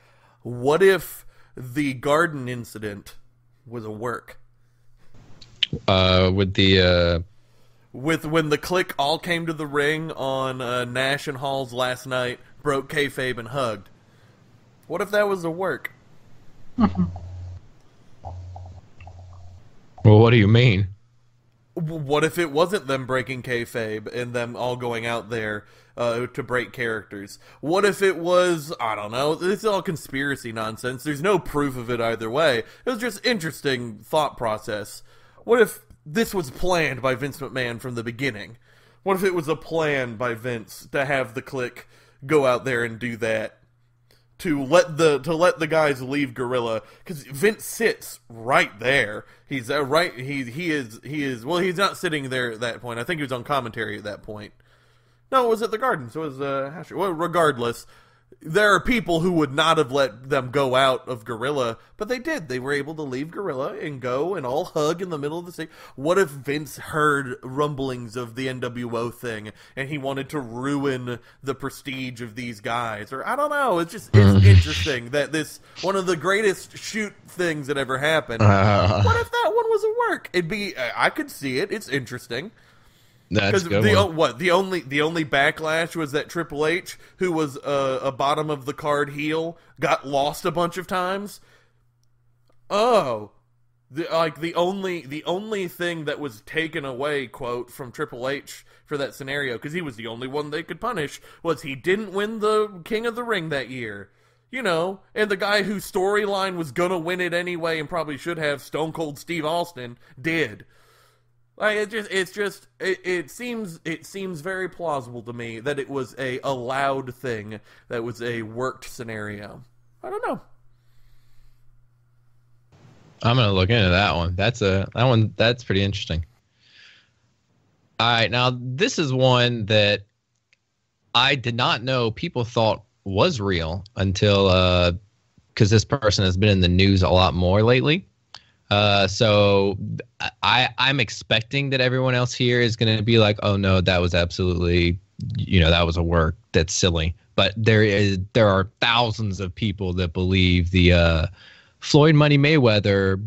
What if the garden incident was a work? Uh, with the uh, with when the Kliq all came to the ring on uh, Nash and Hall's last night, broke kayfabe and hugged. What if that was a work? [LAUGHS] well, what do you mean? What if it wasn't them breaking kayfabe and them all going out there uh, to break characters? What if it was I don't know? This is all conspiracy nonsense. There's no proof of it either way. It was just interesting thought process. What if this was planned by Vince McMahon from the beginning? What if it was a plan by Vince to have the Kliq go out there and do that? To let the to let the guys leave Gorilla because Vince sits right there. He's uh, right. He he is he is well. He's not sitting there at that point. I think he was on commentary at that point. No, it was at the Garden. So it was uh, well, regardless there are people who would not have let them go out of Gorilla, but they did. They were able to leave Gorilla and go and all hug in the middle of the city. What if Vince heard rumblings of the NWO thing and he wanted to ruin the prestige of these guys? Or I don't know. It's just it's [LAUGHS] interesting that this one of the greatest shoot things that ever happened. Uh, [LAUGHS] what if that one was a work? It'd be. I could see it. It's interesting. Because the o- what the only the only backlash was that Triple H, who was a, a bottom of the card heel, got lost a bunch of times. Oh, the, like the only the only thing that was taken away quote from Triple H for that scenario because he was the only one they could punish was he didn't win the King of the Ring that year. You know, and the guy whose storyline was gonna win it anyway and probably should have Stone Cold Steve Austin did. Like it just it's just it, it seems it seems very plausible to me that it was a allowed thing that was a worked scenario. I don't know. I'm gonna look into that one. That's a that one that's pretty interesting. All right, now this is one that I did not know people thought was real until because uh, this person has been in the news a lot more lately. Uh, so I I'm expecting that everyone else here is going to be like, oh no, that was absolutely, you know, that was a work. That's silly. But there is there are thousands of people that believe the uh, Floyd Money Mayweather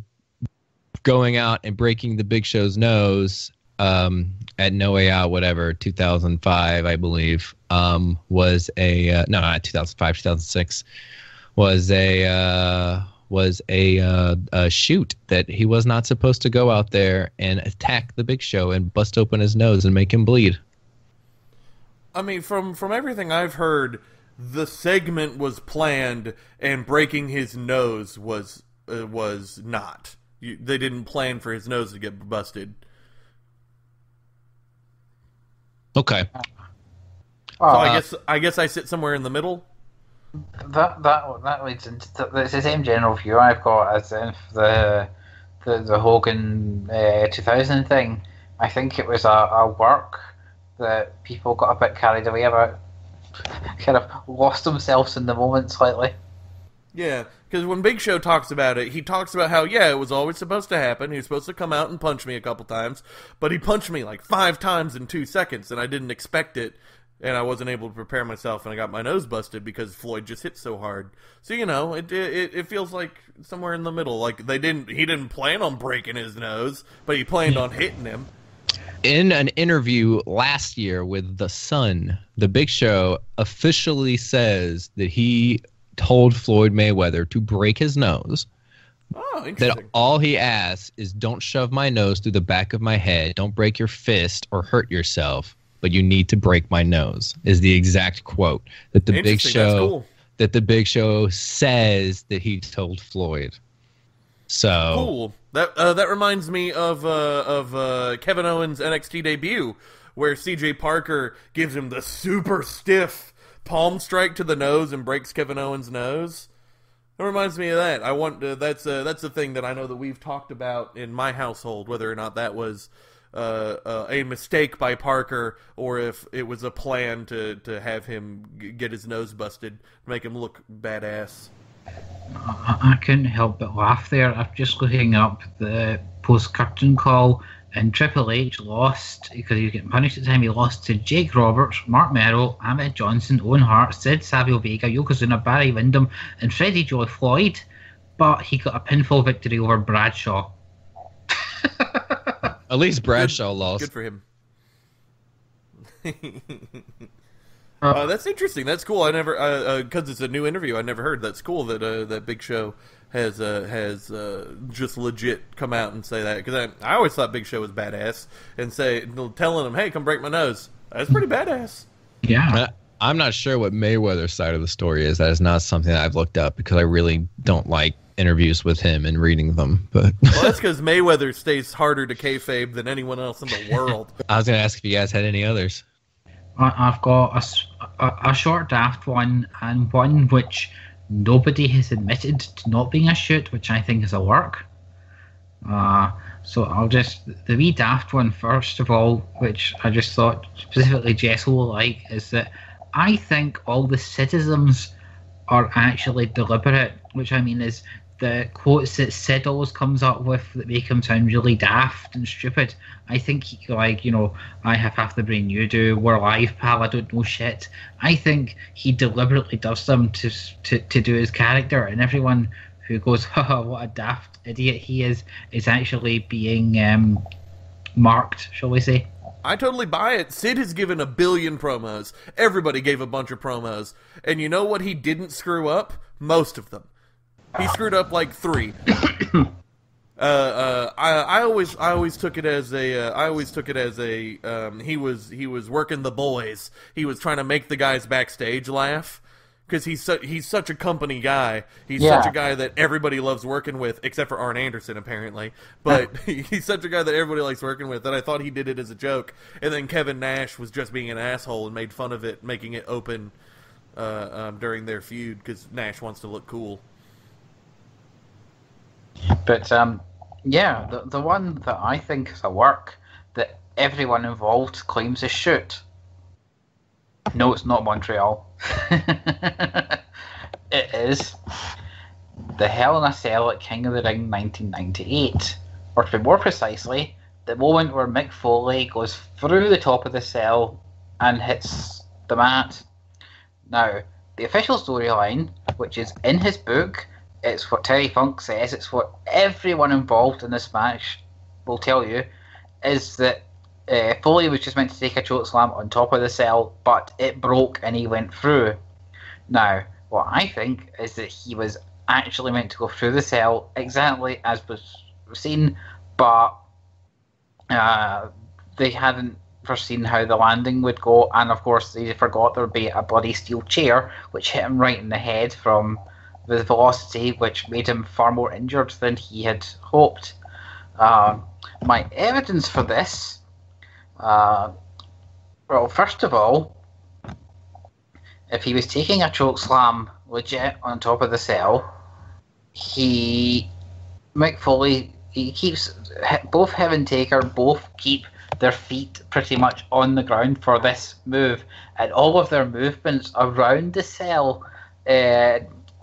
going out and breaking the Big Show's nose um, at No Way Out, whatever, 2005, I believe, um, was a uh, no, not 2005, 2006, was a uh, was a, uh, a shoot that he was not supposed to go out there and attack the Big Show and bust open his nose and make him bleed. I mean, from from everything I've heard, the segment was planned and breaking his nose was uh, was not. You, they didn't plan for his nose to get busted. Okay. So I Uh, guess I guess I sit somewhere in the middle. That that that leads into it's the same general view I've got as if the the the Hogan uh, 2000 thing. I think it was a, a work that people got a bit carried away about, [LAUGHS] kind of lost themselves in the moment slightly. Yeah, because when Big Show talks about it, he talks about how yeah, it was always supposed to happen. He was supposed to come out and punch me a couple times, but he punched me like five times in two seconds, and I didn't expect it, and I wasn't able to prepare myself, and I got my nose busted because Floyd just hit so hard. So you know, it it, it feels like somewhere in the middle. Like they didn't he didn't plan on breaking his nose, but he planned on hitting him. In an interview last year with The Sun, The Big Show officially says that he told Floyd Mayweather to break his nose. Oh, That all he asks is don't shove my nose through the back of my head, don't break your fist or hurt yourself, but you need to break my nose. Is the exact quote that the Big Show cool. that the Big Show says that he told Floyd. So Cool. That uh, that reminds me of uh, of uh, Kevin Owens' NXT debut, where C.J. Parker gives him the super stiff palm strike to the nose and breaks Kevin Owens' nose. It reminds me of that. I want uh, that's uh, that's a thing that I know that we've talked about in my household, whether or not that was uh, uh, a mistake by Parker or if it was a plan to to have him get his nose busted, make him look badass. I, I couldn't help but laugh there. I'm just looking up the post curtain call, and Triple H lost because he was getting punished at the time. He lost to Jake Roberts, Marc Mero, Ahmed Johnson, Owen Hart, Sid Savio Vega, Yokozuna, Barry Windham, and Freddie Joe Floyd. But he got a pinfall victory over Bradshaw. At least Bradshaw lost. Good for him. [LAUGHS] uh, that's interesting. That's cool. I never because it's a new interview. I never heard. That's cool that uh, that Big Show has uh, has uh, just legit come out and say that because I, I always thought Big Show was badass and say telling him, "Hey, come break my nose." That's pretty badass. Yeah. I- I'm not sure what Mayweather's side of the story is. That is not something that I've looked up because I really don't like interviews with him and reading them. But [LAUGHS] Well, that's because Mayweather stays harder to kayfabe than anyone else in the world. [LAUGHS] I was going to ask if you guys had any others. I- I've got a a short draft one and one which nobody has admitted to not being a shoot, which I think is a work. Uh, so I'll just the wee daft one first of all, which I just thought specifically Jess will like, is that I think all the Sid-isms are actually deliberate, which I mean is the quotes that Sid always comes up with that make him sound really daft and stupid. I think he, like you know, I have half the brain you do. We're live, pal. I don't know shit. I think he deliberately does them to to to do his character, and everyone who goes, [LAUGHS] "Haha, what a daft idiot he is," is actually being um, marked, shall we say? I totally buy it. Sid has given a billion promos. Everybody gave a bunch of promos. And you know what he didn't screw up? Most of them. He screwed up like three. [COUGHS] uh, uh, I, I always, I always took it as a, uh, I always took it as a, um, he was, he was working the boys. He was trying to make the guys backstage laugh because he's su- he's such a company guy. He's Yeah. such a guy that everybody loves working with, except for Arn Anderson apparently. But [LAUGHS] [LAUGHS] he's such a guy that everybody likes working with that I thought he did it as a joke. And then Kevin Nash was just being an asshole and made fun of it, making it open uh, um, during their feud because Nash wants to look cool. But um, yeah, the the one that I think is a work that everyone involved claims is shoot. No, it's not Montreal. [LAUGHS] it is the Hell in a Cell at King of the Ring 1998, or to be more precisely, the moment where Mick Foley goes through the top of the cell and hits the mat. Now, the official storyline, which is in his book, it's what Terry Funk says, it's what everyone involved in this match will tell you, is that uh, Foley was just meant to take a choke slam on top of the cell, but it broke and he went through. Now, what I think is that he was actually meant to go through the cell exactly as was seen, but uh, they hadn't foreseen how the landing would go, and of course they forgot there would be a bloody steel chair which hit him right in the head from with velocity, which made him far more injured than he had hoped. Um, my evidence for this, uh, well, first of all, if he was taking a choke slam legit on top of the cell, he Mick Foley he keeps both and Taker both keep their feet pretty much on the ground for this move, and all of their movements around the cell, uh,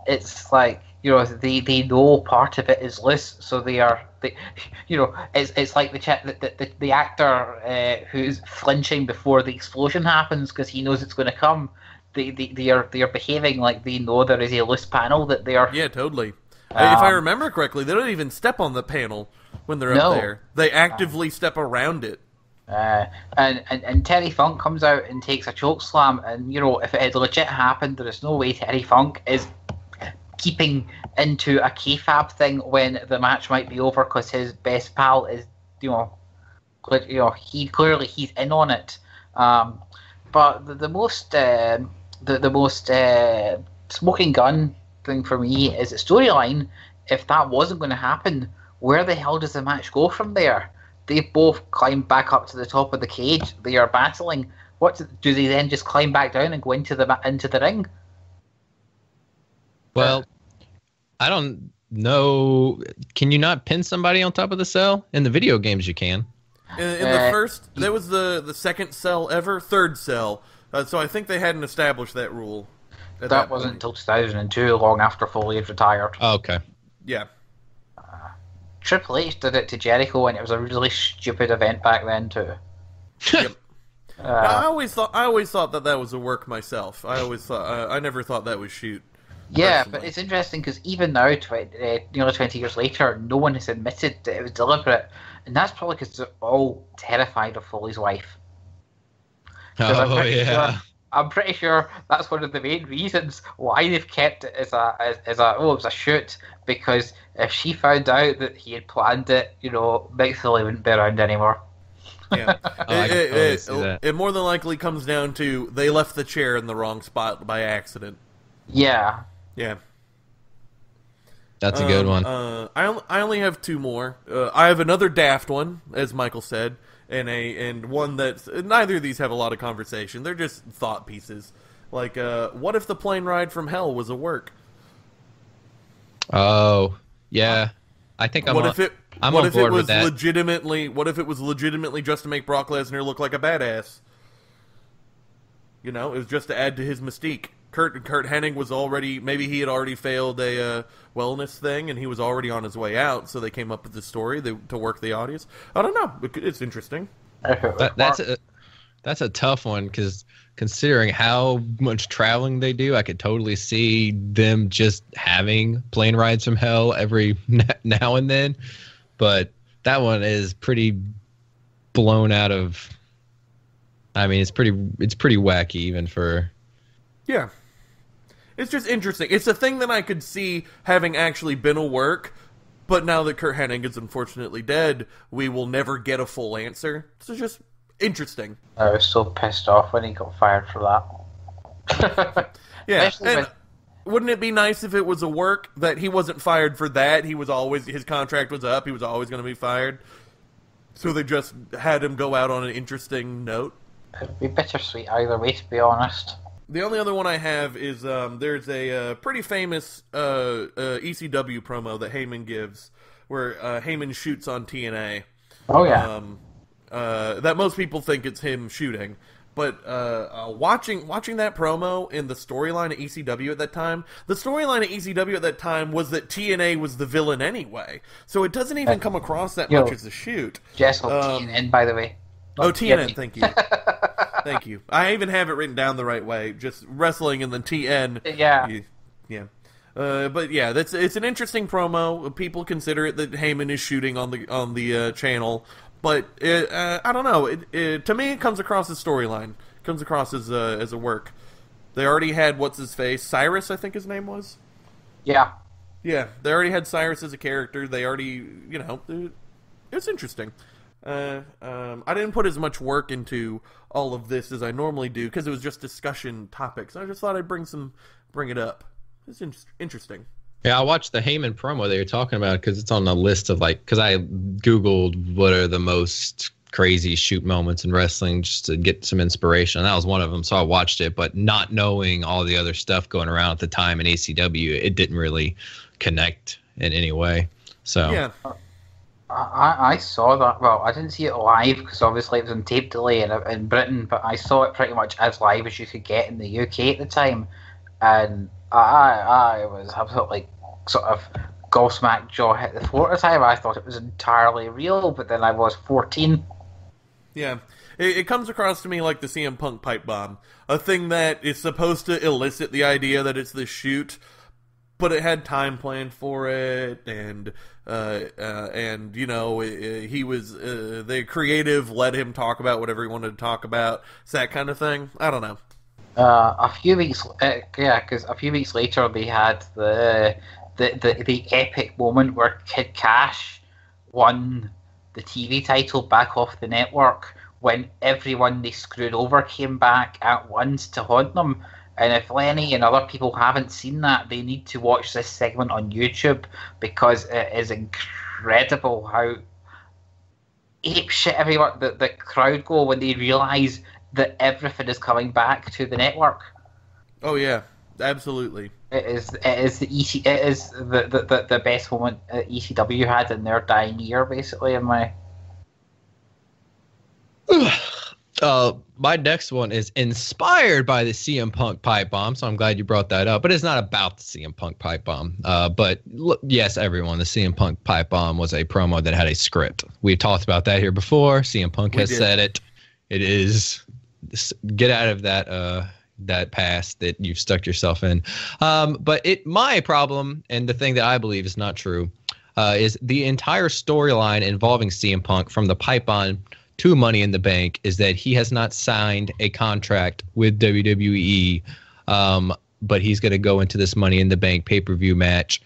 it's like you know they, they know part of it is loose, so they are they, [LAUGHS] you know it's it's like the ch- the, the, the actor uh, who's flinching before the explosion happens because he knows it's going to come. They, they, they are they are behaving like they know there is a loose panel that they are Yeah, totally. if I Um, remember correctly, they don't even step on the panel when they're No. up there. They actively step around it. Uh, and, and and Terry Funk comes out and takes a choke slam, and you know if it had legit happened, there is no way Terry Funk is keeping into a kayfabe thing when the match might be over because his best pal is you know, cle- you know he clearly he's in on it. Um, but the, the most uh, the the most uh, smoking gun thing for me is the storyline. If that wasn't going to happen, where the hell does the match go from there? They both climb back up to the top of the cage. They are battling. What do- do they then just climb back down and go into the into the ring? Well, I don't know. Can you not pin somebody on top of the cell? In the video games, you can. In, in the Uh, first, that was the the second cell ever, third cell. Uh, so I think they hadn't established that rule. at That wasn't point. until 2002, long after Foley had retired. Oh, okay. Yeah. Triple H did it to Jericho, and it was a really stupid event back then too. [LAUGHS] Yep. I Uh, always thought I always thought that that was a work myself. I always thought I, I never thought that was shoot. Yeah, personally. but it's interesting because even now, tw- uh, nearly 20 years later, no one has admitted that it was deliberate, and that's probably because they're all terrified of Foley's wife. 'Cause I'm Oh pretty yeah. sure- I'm pretty sure that's one of the main reasons why they've kept it as a as, as a oh it was a shoot because if she found out that he had planned it, you know, Mick Foley wouldn't be around anymore. Yeah. [LAUGHS] Oh, it, can it- it- it more than likely comes down to they left the chair in the wrong spot by accident. Yeah, Yeah. That's a good Um, one. Uh, I only, I only have two more. Uh, I have another daft one, as Michael said, and a and one that neither of these have a lot of conversation. They're just thought pieces. Like, uh, what if the plane ride from hell was a work? oh, yeah. I think I'm. what on, if it? I'm what on if board it was with that. legitimately? What if it was legitimately just to make Brock Lesnar look like a badass? You know, it was just to add to his mystique. Kurt Curt Hennig was already maybe he had already failed a uh, wellness thing and he was already on his way out, so they came up with this story they, to work the audience. I don't know. It's interesting. If it was That, that's a that's a tough one because considering how much traveling they do, I could totally see them just having plane rides from hell every [LAUGHS] now and then. But that one is pretty blown out of. I mean, it's pretty it's pretty wacky even for. Yeah. It's just interesting. It's a thing that I could see having actually been a work, but now that Curt Hennig is unfortunately dead, we will never get a full answer. So just interesting. I was so pissed off when he got fired for that. [LAUGHS] Yeah. And wouldn't it be nice if it was a work that he wasn't fired for that? He was always his contract was up. He was always going to be fired. So they just had him go out on an interesting note. It'd be bittersweet either way, to be honest. The only other one I have is um, there's a uh, pretty famous uh, uh, ECW promo that Heyman gives, where uh, Heyman shoots on TNA. Oh yeah, Um, uh, that most people think it's him shooting, but uh, uh, watching watching that promo in the storyline at ECW at that time, the storyline at ECW at that time was that TNA was the villain anyway, so it doesn't even come across that Yo. much as a shoot. Jessel um, TNN, by the way. Oh, Not TNN, TNA. thank you. [LAUGHS] thank you. I even have it written down the right way. Just wrestling and then TN. Yeah. You- yeah. Uh, but yeah, that's it's an interesting promo. People consider it that Heyman is shooting on the on the uh, channel, but it, uh, I don't know. It, it, to me, it comes across as storyline. Comes across as a, as a work. They already had what's his face Cyrus, I think his name was. Yeah, Yeah, they already had Cyrus as a character. They already, you know, it, it's interesting. Uh, um, I didn't put as much work into all of this as I normally do because it was just discussion topics. I just thought I'd bring some, bring it up. It's in- interesting. Yeah, I watched the Heyman promo they were talking about because it's on the list of like because I googled what are the most crazy shoot moments in wrestling just to get some inspiration. And that was one of them. So I watched it, but not knowing all the other stuff going around at the time in ACW, it didn't really connect in any way. So Yeah. I, I saw that. Well, I didn't see it live because obviously it was on tape delay in, in Britain, but I saw it pretty much as live as you could get in the UK at the time, and I I was absolutely sort of gobsmacked jaw hit the floor at the time. I thought it was entirely real, but then I was fourteen. Yeah. It, it comes across to me like the CM Punk pipe bomb, a thing that is supposed to elicit the idea that it's the shoot, but it had time planned for it, and uh, uh, and you know he was uh, the creative let him talk about whatever he wanted to talk about. It's that kind of thing. I don't know. Uh, a few weeks, uh, yeah, because a few weeks later they had the, the the the epic moment where Kid Kash won the TV title back off the network when everyone they screwed over came back at once to haunt them. And if Lenny and other people haven't seen that, they need to watch this segment on YouTube because it is incredible how ape shit everyone the, the crowd go when they realise that everything is coming back to the network. Oh yeah, absolutely. It is it is the EC it is the the, the, the best moment uh, ECW had in their dying year, basically. In my [SIGHS] [LAUGHS] Uh, my next one is inspired by the CM Punk pipe bomb, so I'm glad you brought that up. But it's not about the CM Punk pipe bomb. Uh, but look, yes, everyone, the CM Punk pipe bomb was a promo that had a script. We've talked about that here before. CM Punk We has did. said it. It is get out of that uh that past that you've stuck yourself in. Um, but it my problem and the thing that I believe is not true uh, is the entire storyline involving CM Punk from the pipe on to Money in the Bank is that he has not signed a contract with WWE, um, but he's going to go into this Money in the Bank pay per view match.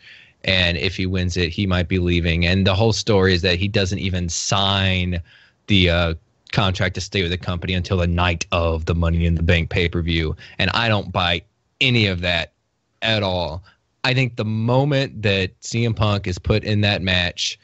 And if he wins it, he might be leaving. And the whole story is that he doesn't even sign the uh, contract to stay with the company until the night of the Money in the Bank pay per view. And I don't buy any of that at all. I think the moment that CM Punk is put in that match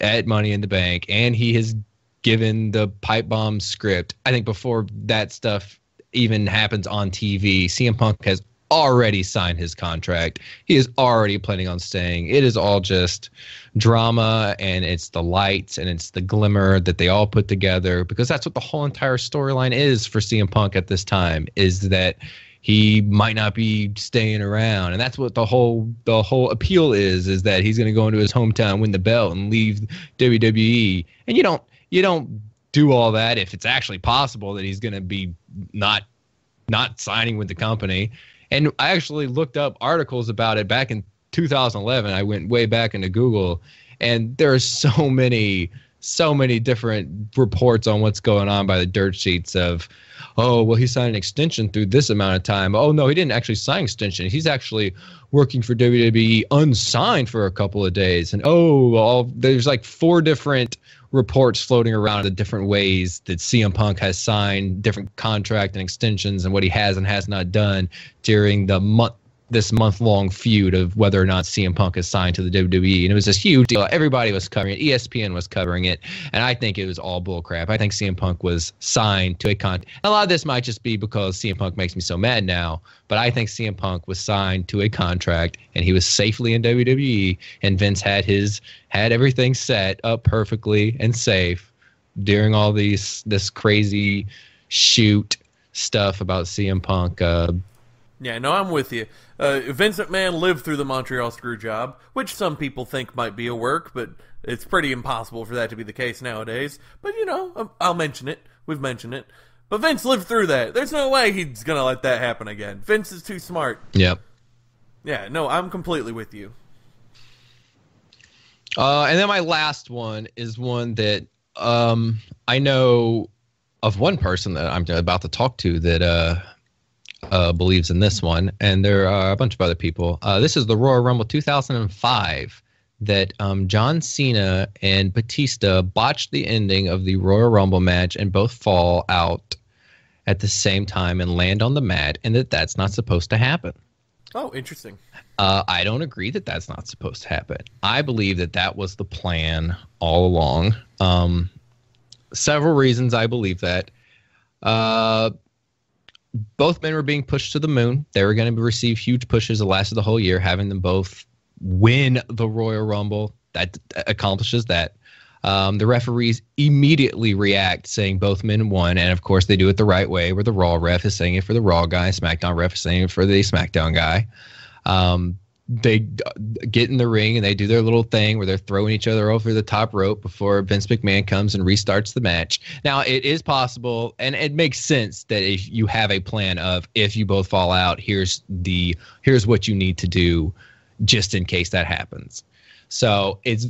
at Money in the Bank and he has given the pipe bomb script, I think before that stuff even happens on TV, CM Punk has already signed his contract. He is already planning on staying. It is all just drama and it's the lights and it's the glimmer that they all put together because that's what the whole entire storyline is for CM Punk at this time is that he might not be staying around and that's what the whole the whole appeal is is that he's going to go into his hometown win the belt and leave WWE and you don't you don't do all that if it's actually possible that he's going to be not not signing with the company. And I actually looked up articles about it back in 2011 I went way back into Google and there are so many so many different reports on what's going on by the dirt sheets of oh well he signed an extension through this amount of time. Oh no he didn't actually sign extension. He's actually working for WWE unsigned for a couple of days. And oh all there's like four different reports floating around the different ways that CM Punk has signed different contract and extensions and what he has and has not done during the month this month long feud of whether or not CM Punk is signed to the WWE. And it was this huge deal. Everybody was covering it. ESPN was covering it. And I think it was all bullcrap. I think CM Punk was signed to a contract. A lot of this might just be because CM Punk makes me so mad now. But I think CM Punk was signed to a contract and he was safely in WWE. And Vince had his had everything set up perfectly and safe during all these this crazy shoot stuff about CM Punk uh, Yeah, no, I'm with you. Uh, Vince McMahon lived through the Montreal screw job, which some people think might be a work, but it's pretty impossible for that to be the case nowadays. But you know, um, I'll mention it. We've mentioned it. But Vince lived through that. There's no way he's gonna let that happen again. Vince is too smart. Yep. Yeah, no, I'm completely with you. Uh, and then my last one is one that um, I know of one person that I'm about to talk to that uh, uh, believes in this one, and there are a bunch of other people. Uh, this is the Royal Rumble 2005 that um, John Cena and Batista botched the ending of the Royal Rumble match and both fall out at the same time and land on the mat, and that that's not supposed to happen. Oh, interesting. Uh, I don't agree that that's not supposed to happen. I believe that that was the plan all along. Um, several reasons I believe that. Uh, both men were being pushed to the moon. They were going to receive huge pushes the last of the whole year, having them both win the Royal Rumble. That accomplishes that. Um, the referees immediately react, saying both men won, and of course they do it the right way, where the Raw ref is saying it for the Raw guy, SmackDown ref is saying it for the SmackDown guy. Um, they get in the ring and they do their little thing where they're throwing each other over the top rope before Vince McMahon comes and restarts the match. Now, it is possible and it makes sense that if you have a plan of if you both fall out, here's the here's what you need to do just in case that happens. So it's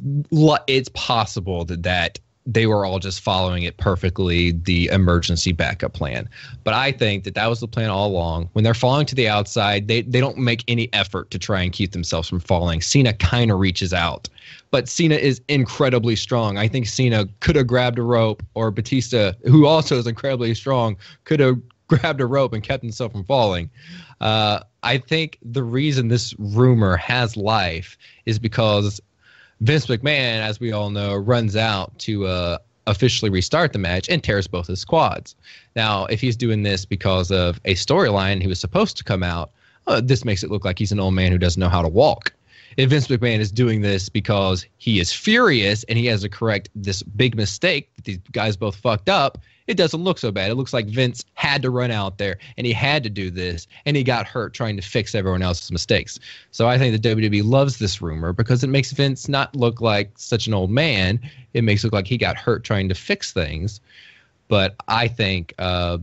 it's possible that that they were all just following it perfectly, the emergency backup plan. But I think that that was the plan all along. When they're falling to the outside, they, they don't make any effort to try and keep themselves from falling. Cena kind of reaches out, but Cena is incredibly strong. I think Cena could have grabbed a rope, or Batista, who also is incredibly strong, could have grabbed a rope and kept himself from falling. Uh, I think the reason this rumor has life is because Vince McMahon, as we all know, runs out to uh, officially restart the match and tears both his quads. Now, if he's doing this because of a storyline he was supposed to come out, uh, this makes it look like he's an old man who doesn't know how to walk. If Vince McMahon is doing this because he is furious and he has to correct this big mistake that these guys both fucked up, it doesn't look so bad. It looks like Vince had to run out there and he had to do this and he got hurt trying to fix everyone else's mistakes. So I think the WWE loves this rumor because it makes Vince not look like such an old man. It makes it look like he got hurt trying to fix things. But I think uh,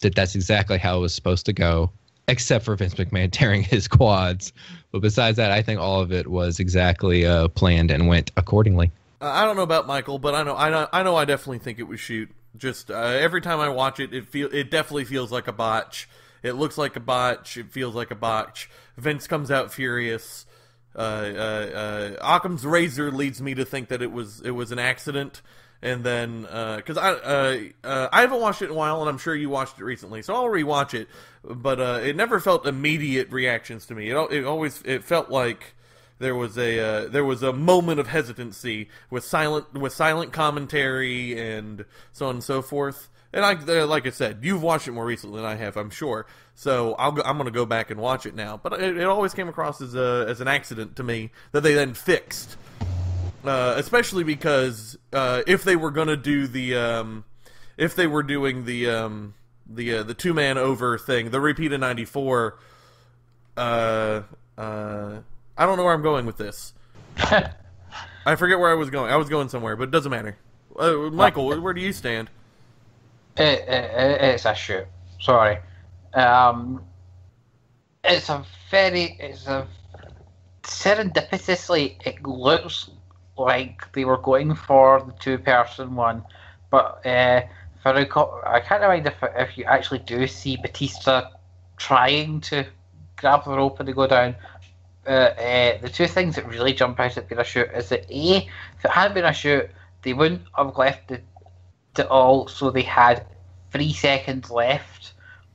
that that's exactly how it was supposed to go, except for Vince McMahon [LAUGHS] tearing his quads. But besides that, I think all of it was exactly uh, planned and went accordingly. Uh, I don't know about Michael, but I know I know I know I definitely think it was shoot. Just uh, every time I watch it, it feel it definitely feels like a botch. It looks like a botch. It feels like a botch. Vince comes out furious. Uh, uh, uh, Occam's razor leads me to think that it was it was an accident, and then because I uh, uh, I haven't watched it in a while, and I'm sure you watched it recently, so I'll rewatch it. But uh, it never felt immediate reactions to me. It it always it felt like there was a uh, there was a moment of hesitancy with silent with silent commentary and so on and so forth. And I, uh, like I said, you've watched it more recently than I have, I'm sure. So I'll go, I'm going to go back and watch it now. But it, it, always came across as a as an accident to me that they then fixed. Uh, especially because uh, if they were going to do the um, if they were doing the um, the uh, the two man over thing, the repeat of '94. I don't know where I'm going with this. [LAUGHS] I forget where I was going. I was going somewhere, but it doesn't matter. Uh, Michael, where do you stand? It, it, it's a shoot. Sorry. Um, it's a very, it's a serendipitously. It looks like they were going for the two-person one, but uh, for I can't mind if if you actually do see Batista trying to grab the rope and to go down, uh, uh, the two things that really jump out at being a shoot is that A, if it hadn't been a shoot, they wouldn't have left it to all, so they had three seconds left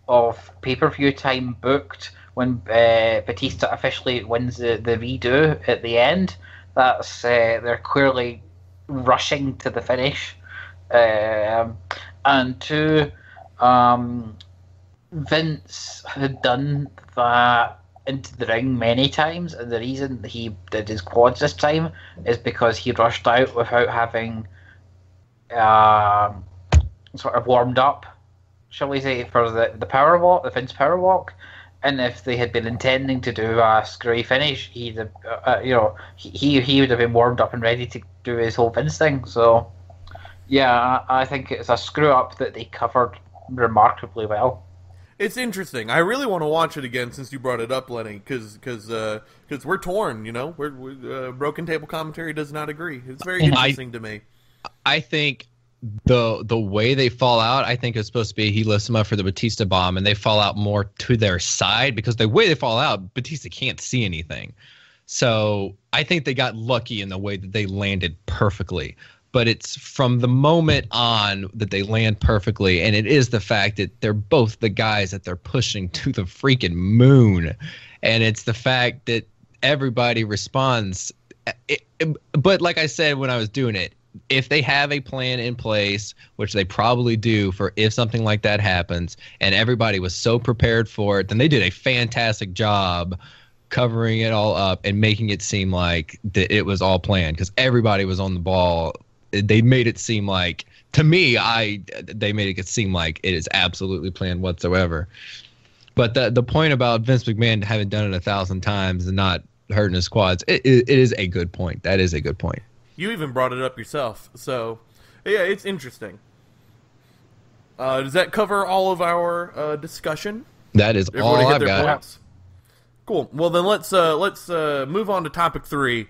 of pay per view time booked when uh, Batista officially wins the, the redo at the end. That's uh, they're clearly rushing to the finish. Um, and two, um, Vince had done that into the ring many times, and the reason he did his quads this time is because he rushed out without having um, sort of warmed up, shall we say, for the the power walk, the Vince power walk. And if they had been intending to do a screwy finish, he'd have, uh, uh you know, he he would have been warmed up and ready to do his whole Vince thing. So, yeah, I think it's a screw up that they covered remarkably well. It's interesting. I really want to watch it again since you brought it up, Lenny, because because because we're torn. You know, we're, we're uh, broken table commentary does not agree. It's very interesting I, to me. I think the the way they fall out, I think it's supposed to be he lifts them up for the Batista bomb, and they fall out more to their side because the way they fall out, Batista can't see anything. So I think they got lucky in the way that they landed perfectly but it's from the moment on that they land perfectly and it is the fact that they're both the guys that they're pushing to the freaking moon and it's the fact that everybody responds. It, it- but like I said when I was doing it, if they have a plan in place, which they probably do for if something like that happens, and everybody was so prepared for it, then they did a fantastic job covering it all up and making it seem like that it was all planned because everybody was on the ball. They made it seem like to me, I they made it seem like it is absolutely planned whatsoever. But the the point about Vince McMahon having done it a thousand times and not hurting his quads, it, it, it is a good point. That is a good point. You even brought it up yourself, so yeah, it's interesting. Uh, does that cover all of our uh, discussion? That is Everybody all I've got. points. Cool. Well, then let's uh, let's uh, move on to topic three.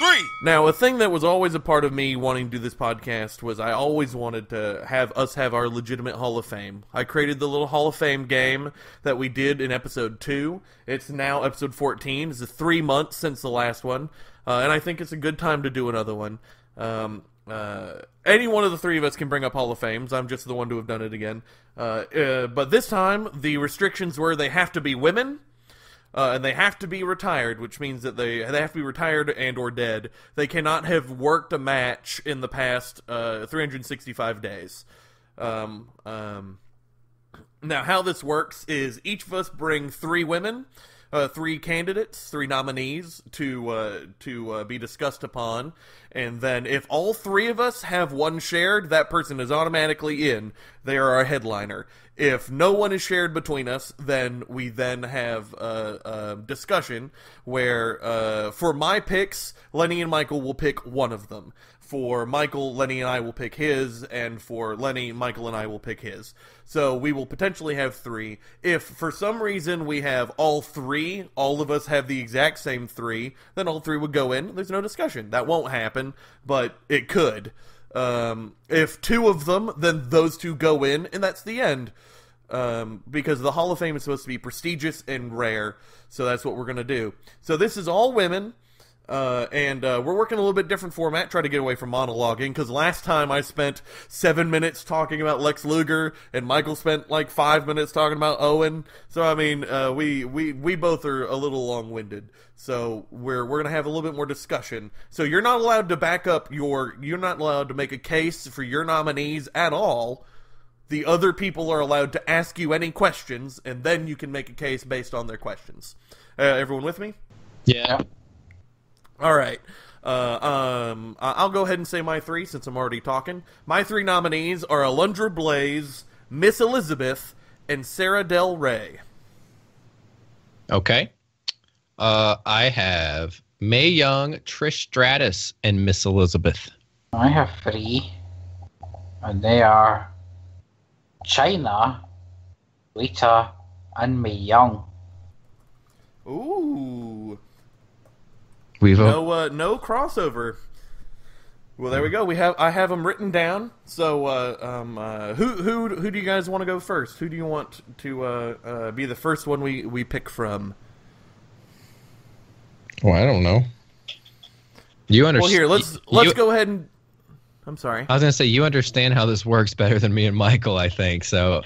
Three. Now, a thing that was always a part of me wanting to do this podcast was I always wanted to have us have our legitimate Hall of Fame. I created the little Hall of Fame game that we did in episode two. It's now episode fourteen. It's three months since the last one, uh, and I think it's a good time to do another one. Um, uh, any one of the three of us can bring up Hall of Fames. I'm just the one to have done it again. Uh, uh, but this time, the restrictions were they have to be women uh, and they have to be retired, which means that they they have to be retired and or dead. They cannot have worked a match in the past uh, 365 days. Um, um, now, how this works is each of us bring three women, uh, three candidates, three nominees to uh, to uh, be discussed upon, and then if all three of us have one shared, that person is automatically in. They are our headliner. If no one is shared between us, then we then have a, a discussion where, uh, for my picks, Lenny and Michael will pick one of them. For Michael, Lenny and I will pick his, and for Lenny, Michael and I will pick his. So we will potentially have three. If for some reason we have all three, all of us have the exact same three, then all three would go in. There's no discussion. That won't happen, but it could. Um, if two of them, then those two go in, and that's the end. Um, because the Hall of Fame is supposed to be prestigious and rare, so that's what we're gonna do. So this is all women. Uh, and uh, we're working a little bit different format, try to get away from monologuing, because last time I spent seven minutes talking about Lex Luger, and Michael spent like five minutes talking about Owen. So I mean, uh, we we we both are a little long-winded. So we're we're gonna have a little bit more discussion. So you're not allowed to back up your, you're not allowed to make a case for your nominees at all. The other people are allowed to ask you any questions, and then you can make a case based on their questions. Uh, everyone with me? Yeah. All right. Uh, um, I- I'll go ahead and say my three since I'm already talking. My three nominees are Alundra Blaze, Miss Elizabeth, and Sarah Del Rey. Okay. Uh, I have Mae Young, Trish Stratus, and Miss Elizabeth. I have three, and they are Chyna, Lita, and Mae Young. Ooh, We've no, uh, no crossover. Well, there we go. We have I have them written down. So, uh, um, uh, who who who do you guys want to go first? Who do you want to uh, uh, be the first one we we pick from? well, I don't know. You understand? Well, here let's let's go ahead and. I'm sorry. I was gonna say you understand how this works better than me and Michael. I think so.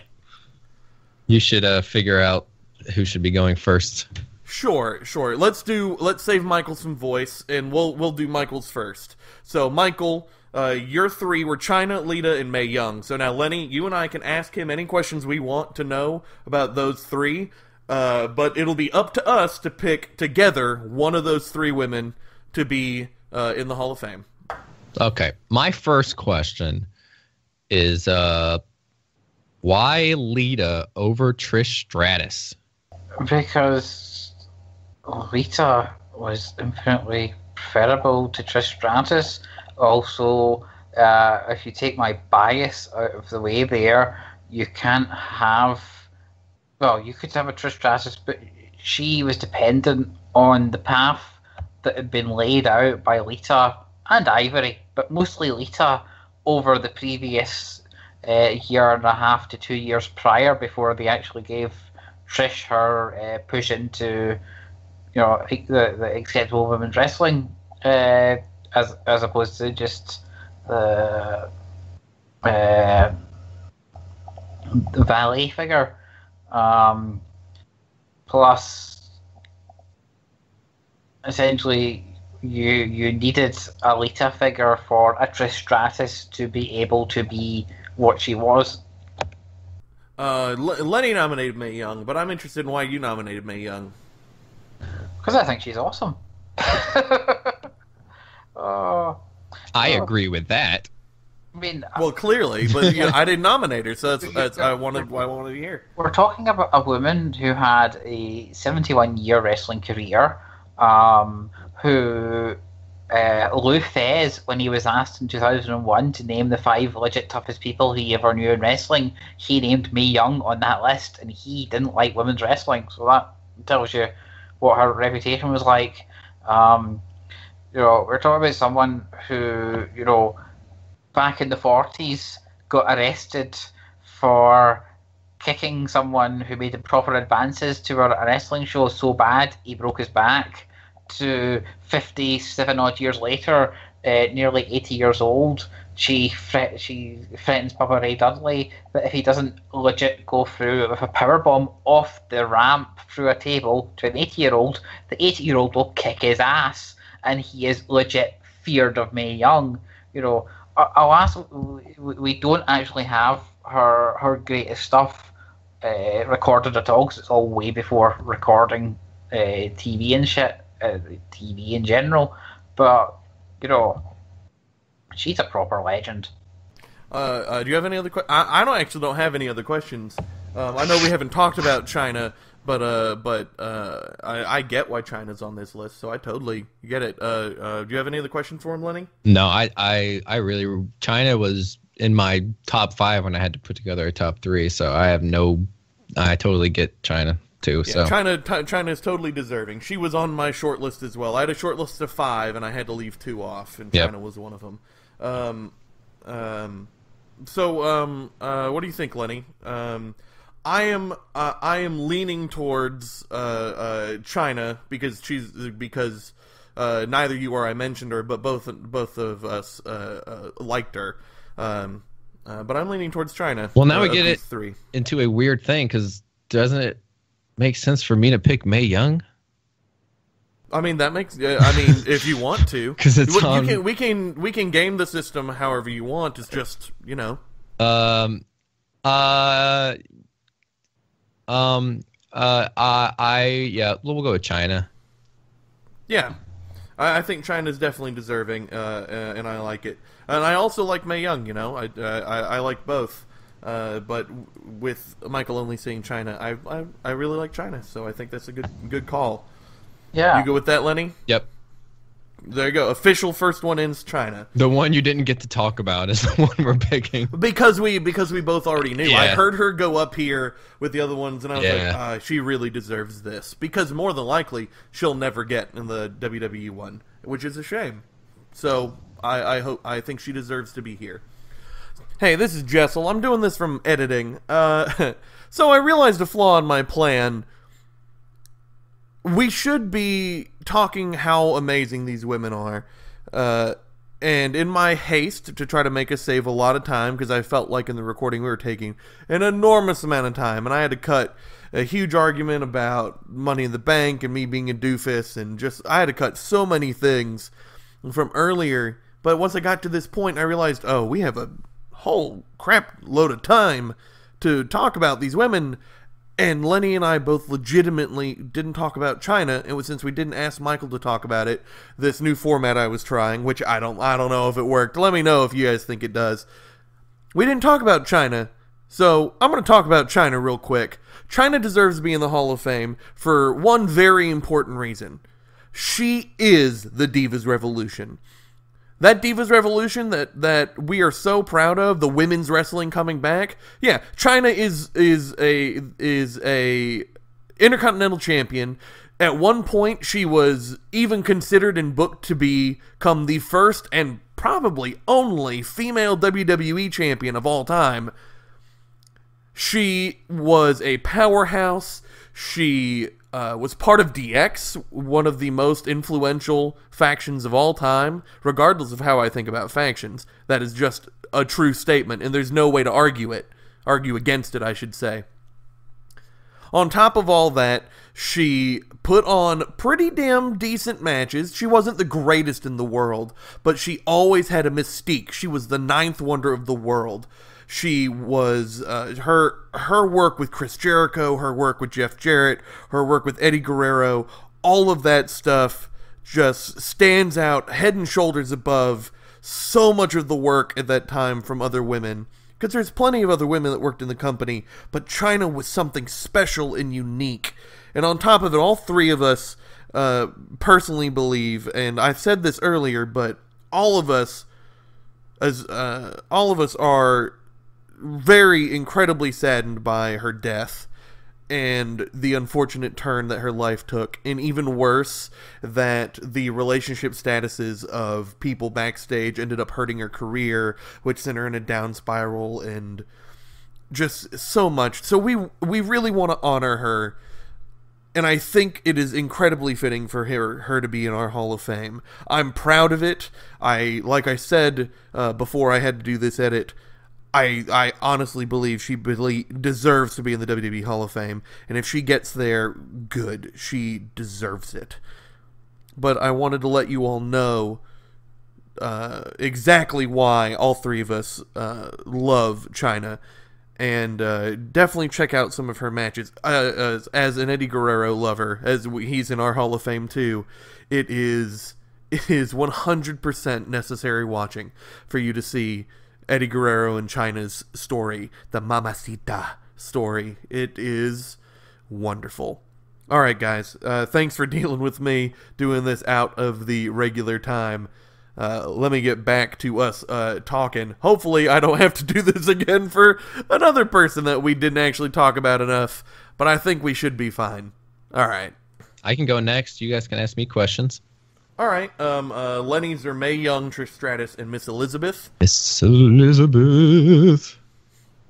You should uh, figure out who should be going first. Sure, sure. Let's do. Let's save Michael some voice, and we'll we'll do Michael's first. So, Michael, uh, your three were Chyna, Lita, and Mae Young. So now, Lenny, you and I can ask him any questions we want to know about those three. Uh, but it'll be up to us to pick together one of those three women to be uh, in the Hall of Fame. Okay, my first question is uh, why Lita over Trish Stratus? Because Lita was infinitely preferable to Trish Stratus. Also, uh, if you take my bias out of the way there, you can't have. Well, you could have a Trish Stratus, but she was dependent on the path that had been laid out by Lita and Ivory, but mostly Lita over the previous uh, year and a half to two years prior before they actually gave Trish her uh, push into, you know, the, the acceptable women's wrestling, uh, as as opposed to just the uh, the valet figure. Um, Plus, essentially, you you needed a Lita figure for a to be able to be what she was. Uh, Lenny nominated Mae Young, but I'm interested in why you nominated Mae Young. Because I think she's awesome. oh, [LAUGHS] I Oh. agree with that. I mean, Well, clearly, but you know, I didn't nominate her, so that's, [LAUGHS] that's I wanted I wanted to hear. we're talking about a woman who had a 71 year wrestling career, um, who uh, Lou Thesz, when he was asked in 2001 to name the five legit toughest people he ever knew in wrestling, he named Mae Young on that list, and he didn't like women's wrestling. So that tells you what her reputation was like. Um, you know, we're talking about someone who, you know, back in the 40s got arrested for kicking someone who made improper advances to a a wrestling show so bad he broke his back to 57 odd years later, uh, nearly 80 years old, she thre- she threatens Bubba Ray Dudley that if he doesn't legit go through with a power bomb off the ramp through a table to an 80 year old, the 80 year old will kick his ass, and he is legit feared of Mae Young. You know, I'll ask. we- don't actually have her her greatest stuff uh, recorded at all 'cause it's all way before recording uh, TV and shit, uh, TV in general. But you know, she's a proper legend. Uh, uh, do you have any other? Que- I, I don't actually don't have any other questions. Um, I know we haven't talked about Chyna, but uh, but uh, I, I get why Chyna's on this list, so I totally get it. Uh, uh, do you have any other questions for him, Lenny? No, I, I, I really Chyna was in my top five when I had to put together a top three. So I have no, I totally get Chyna too. Yeah, so Chyna t- Chyna is totally deserving. She was on my short list as well. I had a short list of five, and I had to leave two off, and Yep. Chyna was one of them. Um, um, so um, uh, what do you think, Lenny? Um, I am uh, I am leaning towards uh, uh, Chyna because she's because uh, neither you or I mentioned her, but both both of us uh, uh, liked her. Um, uh, but I'm leaning towards Chyna. Well, now we get it. Three. into a weird thing because doesn't it make sense for me to pick Mae Young? I mean that makes. Uh, I mean, if you want to, [LAUGHS] 'Cause it's You- you on- can, we can we can game the system however you want. It's just you know. Um, uh, um, uh, I, I, yeah, we'll go with Chyna. Yeah, I, I think Chyna's definitely deserving, uh, uh, and I like it. And I also like Mae Young. You know, I uh, I, I like both. Uh, but with Michael only seeing Chyna, I, I I really like China, so I think that's a good good call. Yeah. You go with that, Lenny. Yep. There you go. Official first one in's Chyna. The one you didn't get to talk about is [LAUGHS] the one we're picking. Because we because we both already knew. I heard her go up here with the other ones, and I was like, Yeah. uh, she really deserves this because more than likely she'll never get in the WWE one, which is a shame. So I, I hope I think she deserves to be here. Hey, this is Jessel. I'm doing this from editing. Uh, [LAUGHS] so I realized a flaw in my plan. We should be talking how amazing these women are. Uh, and in my haste to try to make us save a lot of time, because I felt like in the recording we were taking an enormous amount of time, and I had to cut a huge argument about money in the bank and me being a doofus, and just I had to cut so many things from earlier. But once I got to this point, I realized, oh, we have a whole crap load of time to talk about these women. And Lenny and I both legitimately didn't talk about Chyna. It was since we didn't ask Michael to talk about it. This new format I was trying, which I don't, I don't know if it worked. Let me know if you guys think it does. We didn't talk about Chyna, so I'm going to talk about Chyna real quick. Chyna deserves to be in the Hall of Fame for one very important reason. She is the Divas Revolution. That Divas Revolution that that we are so proud of, the women's wrestling coming back. Yeah, Chyna is is a is a intercontinental champion. At one point, she was even considered and booked to become the first and probably only female WWE champion of all time. She was a powerhouse. She uh, was part of DX, one of the most influential factions of all time, regardless of how I think about factions. That is just a true statement, and there's no way to argue it. Argue against it, I should say. On top of all that, she put on pretty damn decent matches. She wasn't the greatest in the world, but she always had a mystique. She was the ninth wonder of the world. She was uh, her her work with Chris Jericho, her work with Jeff Jarrett, her work with Eddie Guerrero, all of that stuff just stands out head and shoulders above so much of the work at that time from other women. Because there's plenty of other women that worked in the company, but Chyna was something special and unique. And on top of it, all three of us uh, personally believe, and I've said this earlier, but all of us, as uh, all of us are very incredibly saddened by her death and the unfortunate turn that her life took, and even worse, that the relationship statuses of people backstage ended up hurting her career, which sent her in a down spiral, and just so much. So we we really want to honor her, and I think it is incredibly fitting for her her to be in our Hall of Fame. I'm proud of it. I like I said uh, before I had to do this edit. I I honestly believe she deserves to be in the WWE Hall of Fame, and if she gets there, good. She deserves it. But I wanted to let you all know uh, exactly why all three of us uh, love Chyna, and uh, definitely check out some of her matches. Uh, as, as an Eddie Guerrero lover, as we, he's in our Hall of Fame too, it is [LAUGHS] it is 100% necessary watching for you to see Eddie Guerrero and Chyna's story, the Mamacita story. It is wonderful. All right, guys. Uh, thanks for [LAUGHS] dealing with me doing this out of the regular time. Uh, let me get back to us uh, talking. Hopefully, I don't [LAUGHS] have to do this again for another person that we didn't actually talk about enough, but I think we should be fine. All right. I can go next. You guys can ask me questions. All right. Um, uh, Lenny's are Mae Young, Trish Stratus, and Miss Elizabeth. Miss Elizabeth.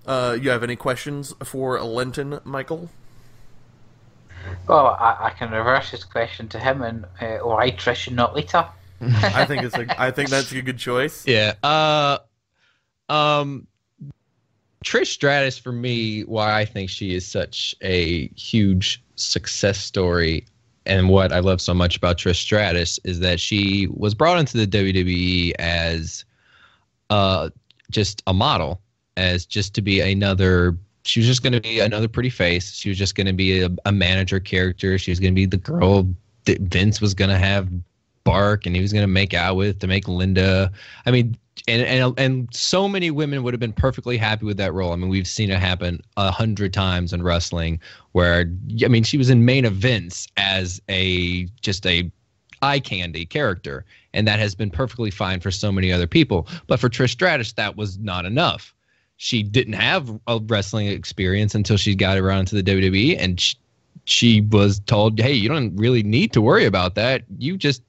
Uh, you have any questions for Lenton, Michael? Well, I, I can reverse this question to him and uh, why Trish and not Lita? I think it's a, I think that's a good choice. [LAUGHS] Yeah. Uh, um, Trish Stratus for me, why I think she is such a huge success story, and what I love so much about Trish Stratus is that she was brought into the WWE as, uh, just a model, as just to be another. She was just going to be another pretty face. She was just going to be a, a manager character. She was going to be the girl that Vince was going to have bark and he was going to make out with to make Linda. I mean, and and and so many women would have been perfectly happy with that role. I mean, we've seen it happen a hundred times in wrestling, where I mean, she was in main events as a just a eye candy character, and that has been perfectly fine for so many other people. But for Trish Stratus, that was not enough. She didn't have a wrestling experience until she got around to the WWE, and she, she was told, "Hey, you don't really need to worry about that. You just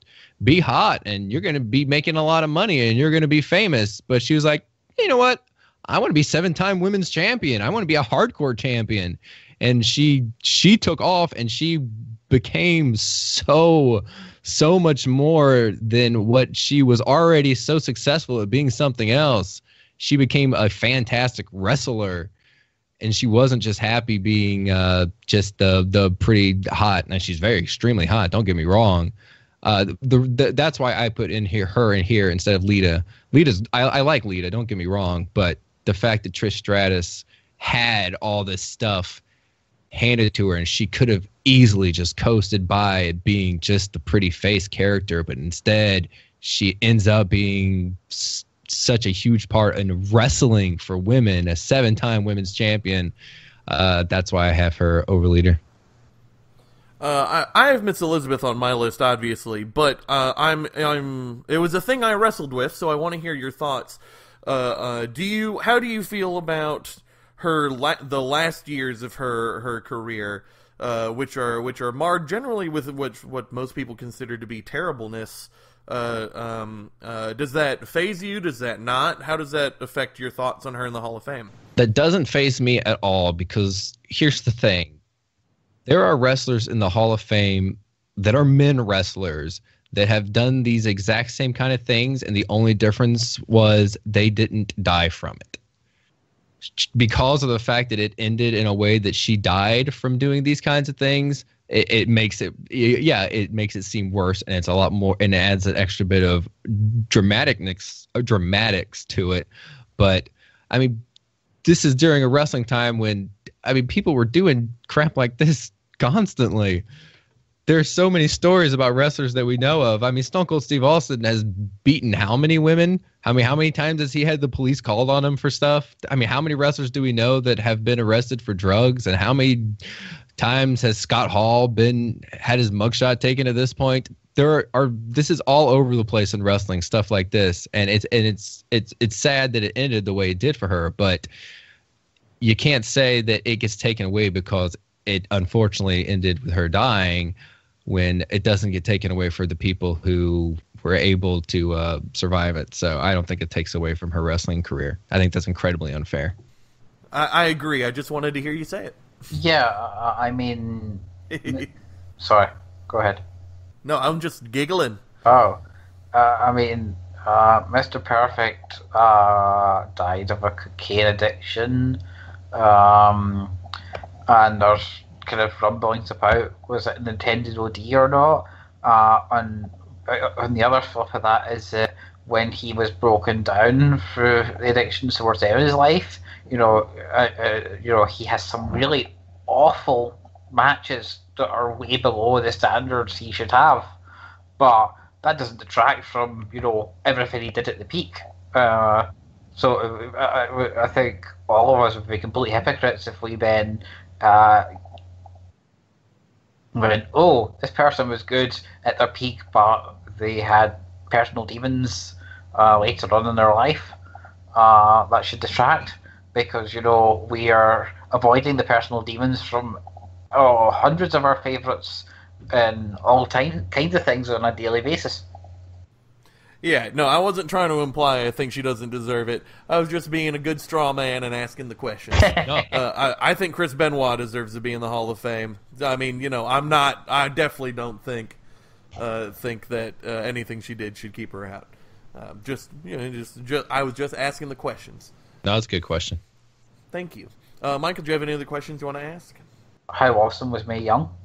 be hot and you're going to be making a lot of money and you're going to be famous. But she was like, you know what? I want to be seven time women's champion. I want to be a hardcore champion. And she she took off and she became so so much more than what she was already so successful at being something else. She became a fantastic wrestler and she wasn't just happy being uh, just the the pretty hot. Now she's very extremely hot. Don't get me wrong, uh, the, the, that's why I put in here her in here instead of Lita. Lita's I, I like Lita. Don't get me wrong, but the fact that Trish Stratus had all this stuff handed to her and she could have easily just coasted by being just the pretty face character, but instead she ends up being such a huge part in wrestling for women, a seven-time women's champion. Uh, that's why I have her over Lita. Uh, I, I have Miss Elizabeth on my list, obviously, but uh, I'm I'm. It was a thing I wrestled with, so I want to hear your thoughts. Uh, uh, do you? How do you feel about her? La- the last years of her her career, uh, which are which are marred generally with what what most people consider to be terribleness. Uh, um, does that faze you? Does that not? How does that affect your thoughts on her in the Hall of Fame? That doesn't faze me at all because here's the thing there are wrestlers in the Hall of Fame that are men wrestlers that have done these exact same kind of things, and the only difference was they didn't die from it. because of the fact that it ended in a way that she died from doing these kinds of things, it, it makes it yeah, it makes it seem worse, and it's a lot more, and it adds an extra bit of dramaticness, uh, dramatics to it. But I mean, this is during a wrestling time when I mean people were doing crap like this constantly. There's so many stories about wrestlers that we know of. I mean, Stone Cold Steve Austin has beaten how many women? I mean, how many times has he had the police called on him for stuff? I mean, how many wrestlers do we know that have been arrested for drugs? And how many times has Scott Hall been had his mugshot taken at this point? There are, are this is all over the place in wrestling stuff like this, and it's and it's it's it's sad that it ended the way it did for her, but you can't say that it gets taken away because it unfortunately ended with her dying when it doesn't get taken away for the people who were able to uh, survive it. So I don't think it takes away from her wrestling career. I think that's incredibly unfair. I, I agree. I just wanted to hear you say it. Yeah, uh, I mean, [LAUGHS] sorry. Go ahead. no, I'm just giggling. Oh, uh, I mean, uh, Mr. Perfect uh, died of a cocaine addiction, um, and there's kind of rumblings about was it an intended OD or not. Uh, and uh, and the other flip of that is when he was broken down through the addictions towards his life, you know, uh, uh, you know, he has some really awful matches that are way below the standards he should have, but that doesn't detract from you know everything he did at the peak. Uh, so uh, I, I think all of us would be complete hypocrites if we then uh, went, "Oh, this person was good at their peak, but they had personal demons uh, later on in their life." Uh, that should detract because you know we are avoiding the personal demons from oh, hundreds of our favourites and all time, kinds of things on a daily basis. Yeah, no, I wasn't trying to imply I think she doesn't deserve it. I was just being a good straw man and asking the question. [LAUGHS] No, uh, I, I think Chris Benoit deserves to be in the Hall of Fame. I mean, you know, I'm not. I definitely don't think uh, think that uh, anything she did should keep her out. Uh, just, you know, just, just I was just asking the questions. no, that's a good question. Thank you, uh, Michael. Do you have any other questions you want to ask? How awesome was Mae Young?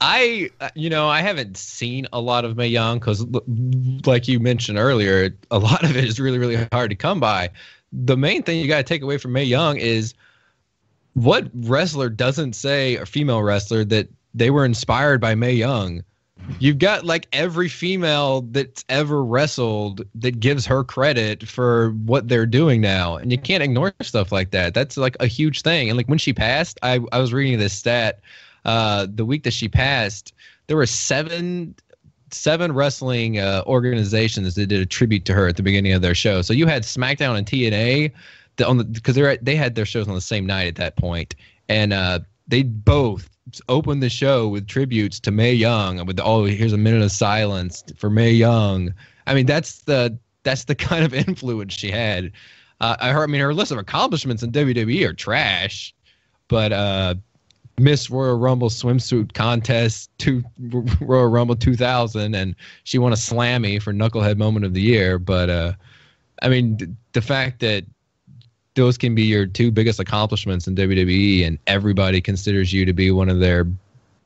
I, uh, you know, I haven't seen a lot of Mae Young because, like you mentioned earlier, a lot of it is really, really hard to come by. The main thing you got to take away from Mae Young is what wrestler doesn't say, or female wrestler, that they were inspired by Mae Young. You've got like every female that's ever wrestled that gives her credit for what they're doing now. And you can't ignore stuff like that. That's like a huge thing. And like when she passed, I, I was reading this stat uh, the week that she passed, there were seven seven wrestling uh, organizations that did a tribute to her at the beginning of their show. So you had SmackDown and TNA the, on the because they they had their shows on the same night at that point, and uh, they both opened the show with tributes to Mae Young with oh here's a minute of silence for Mae Young. I mean that's the that's the [LAUGHS] kind of influence she had. Uh, I heard I mean her list of accomplishments in WWE are trash, but uh, Miss Royal Rumble swimsuit contest, to [LAUGHS] Royal Rumble 2000, and she won a Slammy for Knucklehead Moment of the Year. But uh, I mean, th- the fact that those can be your two biggest accomplishments in WWE, and everybody considers you to be one of their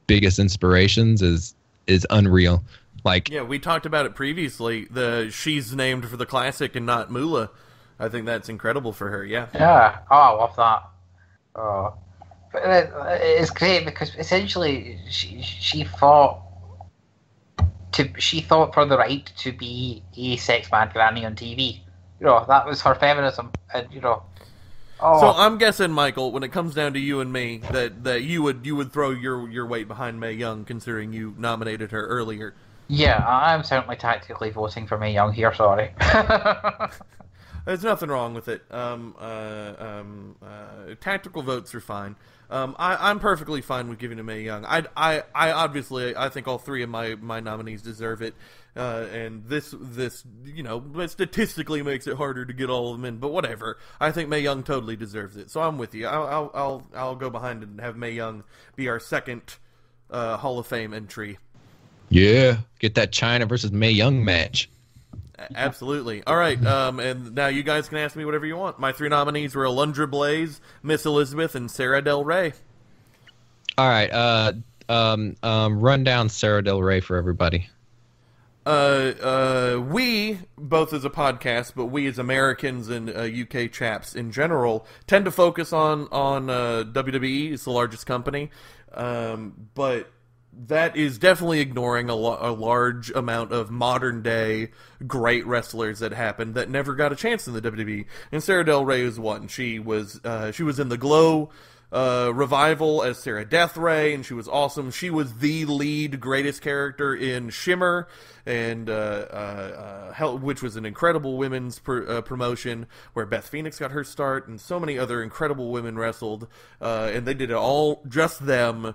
biggest inspirations is is unreal. Like, Yeah, we talked about it previously. The she's named for the classic and not Moolah. I think that's incredible for her. Yeah. Yeah, oh, I love that. Oh. But uh, it's great because essentially she she fought to she fought for the right to be a sex man granny on TV. You know that was her feminism, and you know. Oh, So I'm guessing, Michael, when it comes down to you and me, that, that you would you would throw your your weight behind Mae Young, considering you nominated her earlier. yeah, I'm certainly tactically voting for Mae Young here. Sorry. [LAUGHS] There's nothing wrong with it. Um, uh, um, uh, tactical votes are fine. Um, I, I'm perfectly fine with giving to Mae Young. I, I, I obviously I think all three of my, my nominees deserve it. Uh, and this this you know statistically makes it harder to get all of them in, but whatever. I think Mae Young totally deserves it. So I'm with you. I'll I'll I'll, I'll go behind and have Mae Young be our second uh, Hall of Fame entry. yeah, get that Chyna versus Mae Young match. Absolutely. All right. Um, and now you guys can ask me whatever you want. My three nominees were Alundra Blaze, Miss Elizabeth, and Sarah Del Rey. All right. Uh, um, um, run down Sarah Del Rey for everybody. Uh, uh, we both as a podcast, but we as Americans and uh, UK chaps in general tend to focus on on uh, WWE. It's the largest company, um, but that is definitely ignoring a, lo- a large amount of modern day great wrestlers that happened that never got a chance in the WWE. And Sarah Del Rey is one. She was uh, she was in the GLOW uh, revival as Sarah Death Ray, and she was awesome. She was the lead greatest character in Shimmer, and uh, uh, uh, which was an incredible women's pr- uh, promotion where Beth Phoenix got her start, and so many other incredible women wrestled, and they did it all just them,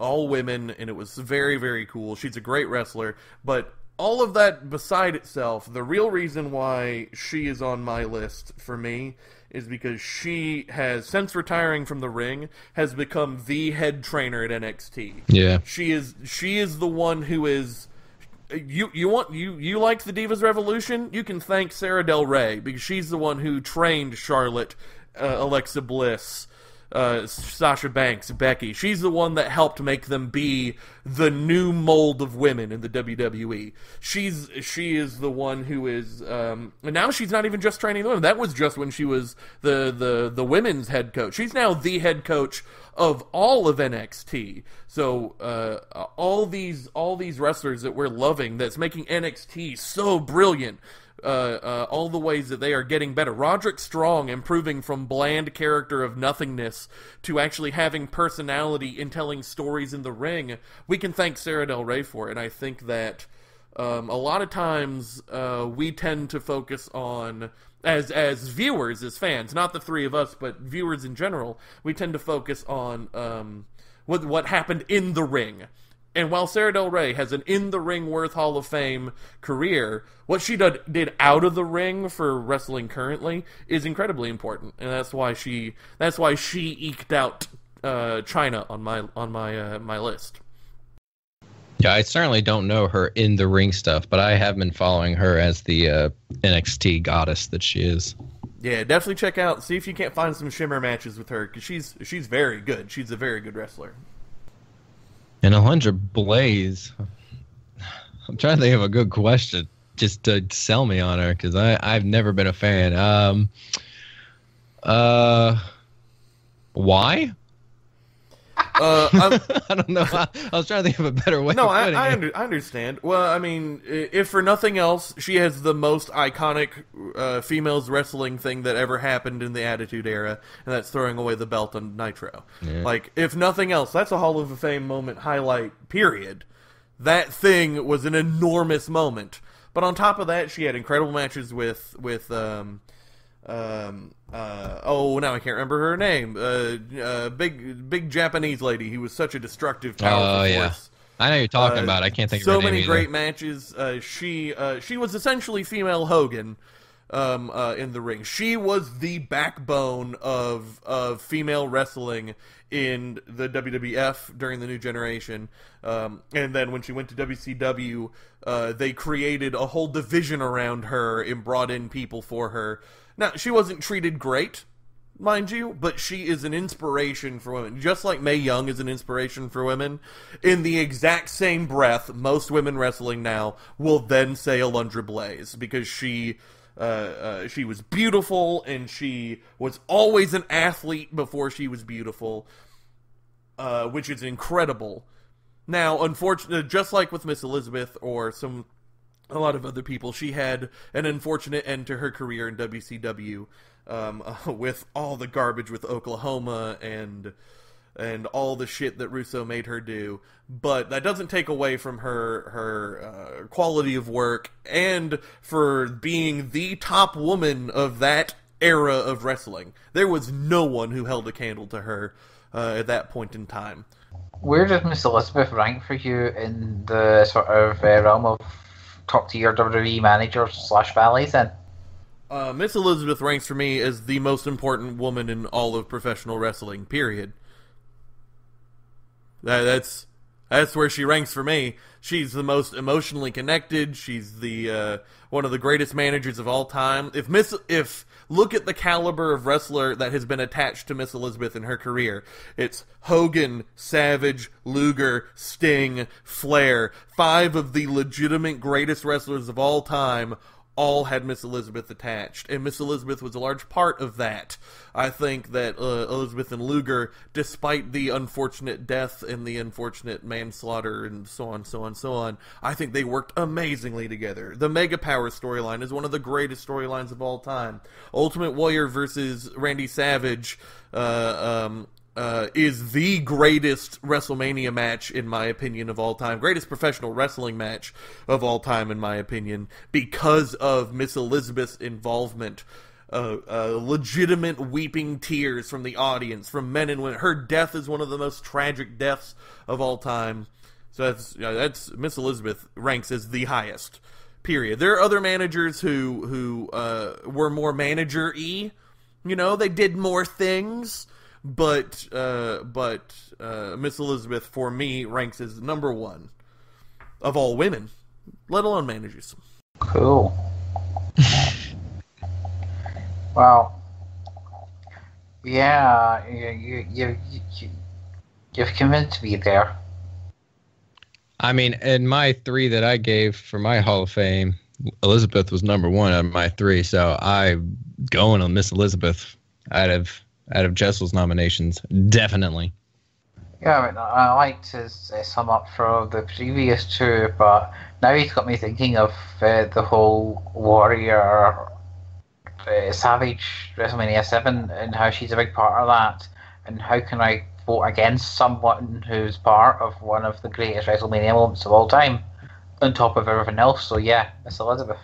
all women, and it was very very cool. She's a great wrestler, but. All of that beside itself, the real reason why she is on my list for me is because she has, since retiring from the ring, has become the head trainer at NXT. Yeah. She is she is the one who is you you want you you liked the Divas Revolution? You can thank Sarah Del Rey because she's the one who trained Charlotte, uh, Alexa Bliss, uh, Sasha Banks, Becky. She's the one that helped make them be the new mold of women in the WWE. She's she is the one who is, um, and now she's not even just training the women. That was just when she was the the the women's head coach. She's now the head coach of all of NXT. So uh, all these all these wrestlers that we're loving, that's making NXT so brilliant uh, uh, all the ways that they are getting better. Roderick Strong improving from bland character of nothingness to actually having personality in telling stories in the ring. We can thank Sarah Del Rey for it, and I think that um, a lot of times uh, we tend to focus on as as viewers, as fans, not the three of us, but viewers in general. We tend to focus on um, what what happened in the ring. And while Sarah Del Rey has an in the ring worth Hall of Fame career, what she did, did out of the ring for wrestling currently is incredibly important, and that's why she that's why she eked out uh, Chyna on my on my uh, my list. Yeah, I certainly don't know her in the ring stuff, but I have been following her as the uh, NXT goddess that she is. Yeah, definitely check out see if you can't find some Shimmer matches with her because she's she's very good. She's a very good wrestler. And Alundra Blaze, I'm trying to think of a good question just to sell me on her because I've never been a fan. Um, uh, why? Uh, I'm, [LAUGHS] don't know. I, I was trying to think of a better way. No, of I, I, it. under, I understand. Well, I mean, if for nothing else, she has the most iconic uh, females wrestling thing that ever happened in the Attitude Era, and that's throwing away the belt on Nitro. Yeah. Like, if nothing else, that's a Hall of Fame moment highlight, period. That thing was an enormous moment. But on top of that, she had incredible matches with, with, um, um, uh, oh, now I can't remember her name. Uh, uh, big, big Japanese lady who was such a destructive, powerful Oh, yeah. force. I know you're talking about. I can't think so of her name many either. great matches. Uh, she uh, she was essentially female Hogan um, uh, in the ring. She was the backbone of of female wrestling in the WWF during the New Generation. Um, and then when she went to WCW, uh, they created a whole division around her and brought in people for her. Now she wasn't treated great mind you, but she is an inspiration for women. Just like Mae Young is an inspiration for women, in the exact same breath, most women wrestling now will then say Alundra Blaze because she. Uh, uh, she was beautiful, and she was always an athlete before she was beautiful, uh, which is incredible. Now, unfortunately, just like with Miss Elizabeth or some a lot of other people. She had an unfortunate end to her career in WCW um, [LAUGHS] with all the garbage with Oklahoma and and all the shit that Russo made her do. But that doesn't take away from her her uh, quality of work and for being the top woman of that era of wrestling. There was no one who held a candle to her uh, at that point in time. Where does Miss Elizabeth rank for you in the sort of uh, realm of top tier WWE managers slash valets? Then Uh, Miss Elizabeth ranks for me as the most important woman in all of professional wrestling. Period. That, that's That's where she ranks for me. She's the most emotionally connected. She's the uh, one of the greatest managers of all time. If Miss, if look at the caliber of wrestler that has been attached to Miss Elizabeth in her career, it's Hogan, Savage, Luger, Sting, Flair, five of the legitimate greatest wrestlers of all time all had Miss Elizabeth attached, and Miss Elizabeth was a large part of that. I think that uh, Elizabeth and Luger, despite the unfortunate death and the unfortunate manslaughter and so on, so on, so on, I think they worked amazingly together. The Mega Power storyline is one of the greatest storylines of all time. Ultimate Warrior versus Randy Savage. Uh, um, uh, is the greatest WrestleMania match in my opinion of all time, greatest professional wrestling match of all time in my opinion, because of Miss Elizabeth's involvement. Uh, uh, legitimate weeping tears from the audience, from men and women. Her death is one of the most tragic deaths of all time. So that's that's Miss Elizabeth ranks as the highest. Period. There are other managers who who uh, were more manager y. You know, they did more things but uh, but uh, Miss Elizabeth for me ranks as number one of all women, let alone managers. Cool. well, yeah, you you you, you you've convinced me there. I mean, in my three that I gave for my Hall of Fame, Elizabeth was number one out of my three, so I'm going on Miss Elizabeth out of out of Jessel's nominations, definitely. Yeah, I, mean, I like to sum up for the previous two, but now he's got me thinking of uh, the whole Warrior uh, Savage WrestleMania 7 and how she's a big part of that, and how can I vote against someone who's part of one of the greatest WrestleMania moments of all time, on top of everything else. So yeah, Miss Elizabeth.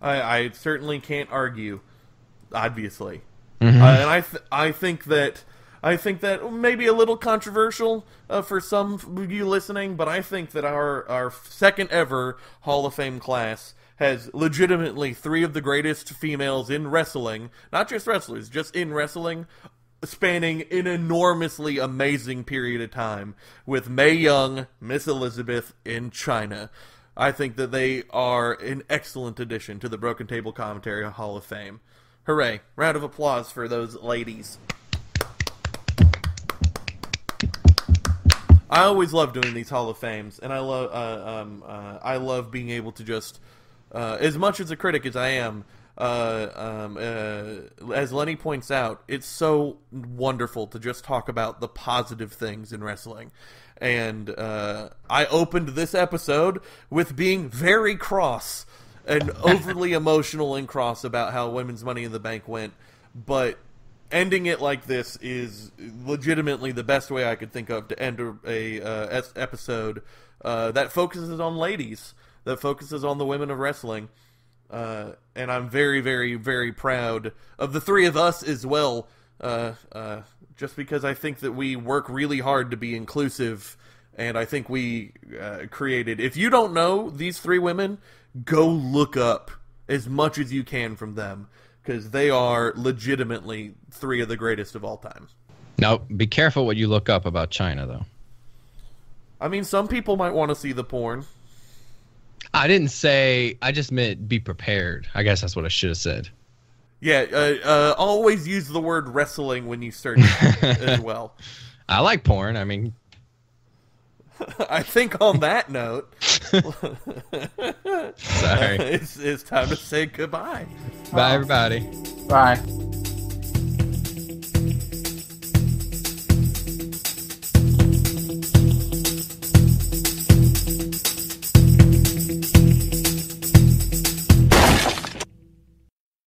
I, I certainly can't argue, obviously. Mm-hmm. Uh, and I th- I think that I think that maybe a little controversial uh, for some of you listening, but I think that our our second ever Hall of Fame class has legitimately three of the greatest females in wrestling, not just wrestlers, just in wrestling, spanning an enormously amazing period of time with Mae Young, Miss Elizabeth, in Chyna. I think that they are an excellent addition to the Broken Table Commentary Hall of Fame. Hooray. Round of applause for those ladies. I always love doing these Hall of Fames, and I love uh, um, uh, I love being able to just, uh, as much as a critic as I am, uh, um, uh, as Lenny points out, it's so wonderful to just talk about the positive things in wrestling. And uh, I opened this episode with being very cross and overly emotional and cross about how women's money in the bank went, but ending it like this is legitimately the best way I could think of to end a, uh, episode uh, that focuses on ladies, that focuses on the women of wrestling. Uh, and I'm very, very, very proud of the three of us as well. Uh, uh, just because I think that we work really hard to be inclusive, and I think we uh, created. If you don't know these three women, go look up as much as you can from them because they are legitimately three of the greatest of all time. Now, be careful what you look up about Chyna, though. I mean, some people might want to see the porn. I didn't say. I just meant be prepared. I guess that's what I should have said. Yeah, uh, uh, always use the word wrestling when you search [LAUGHS] as well. I like porn. I mean, I think on that note, sorry, [LAUGHS] it's, it's time to say goodbye. Bye, everybody. Bye.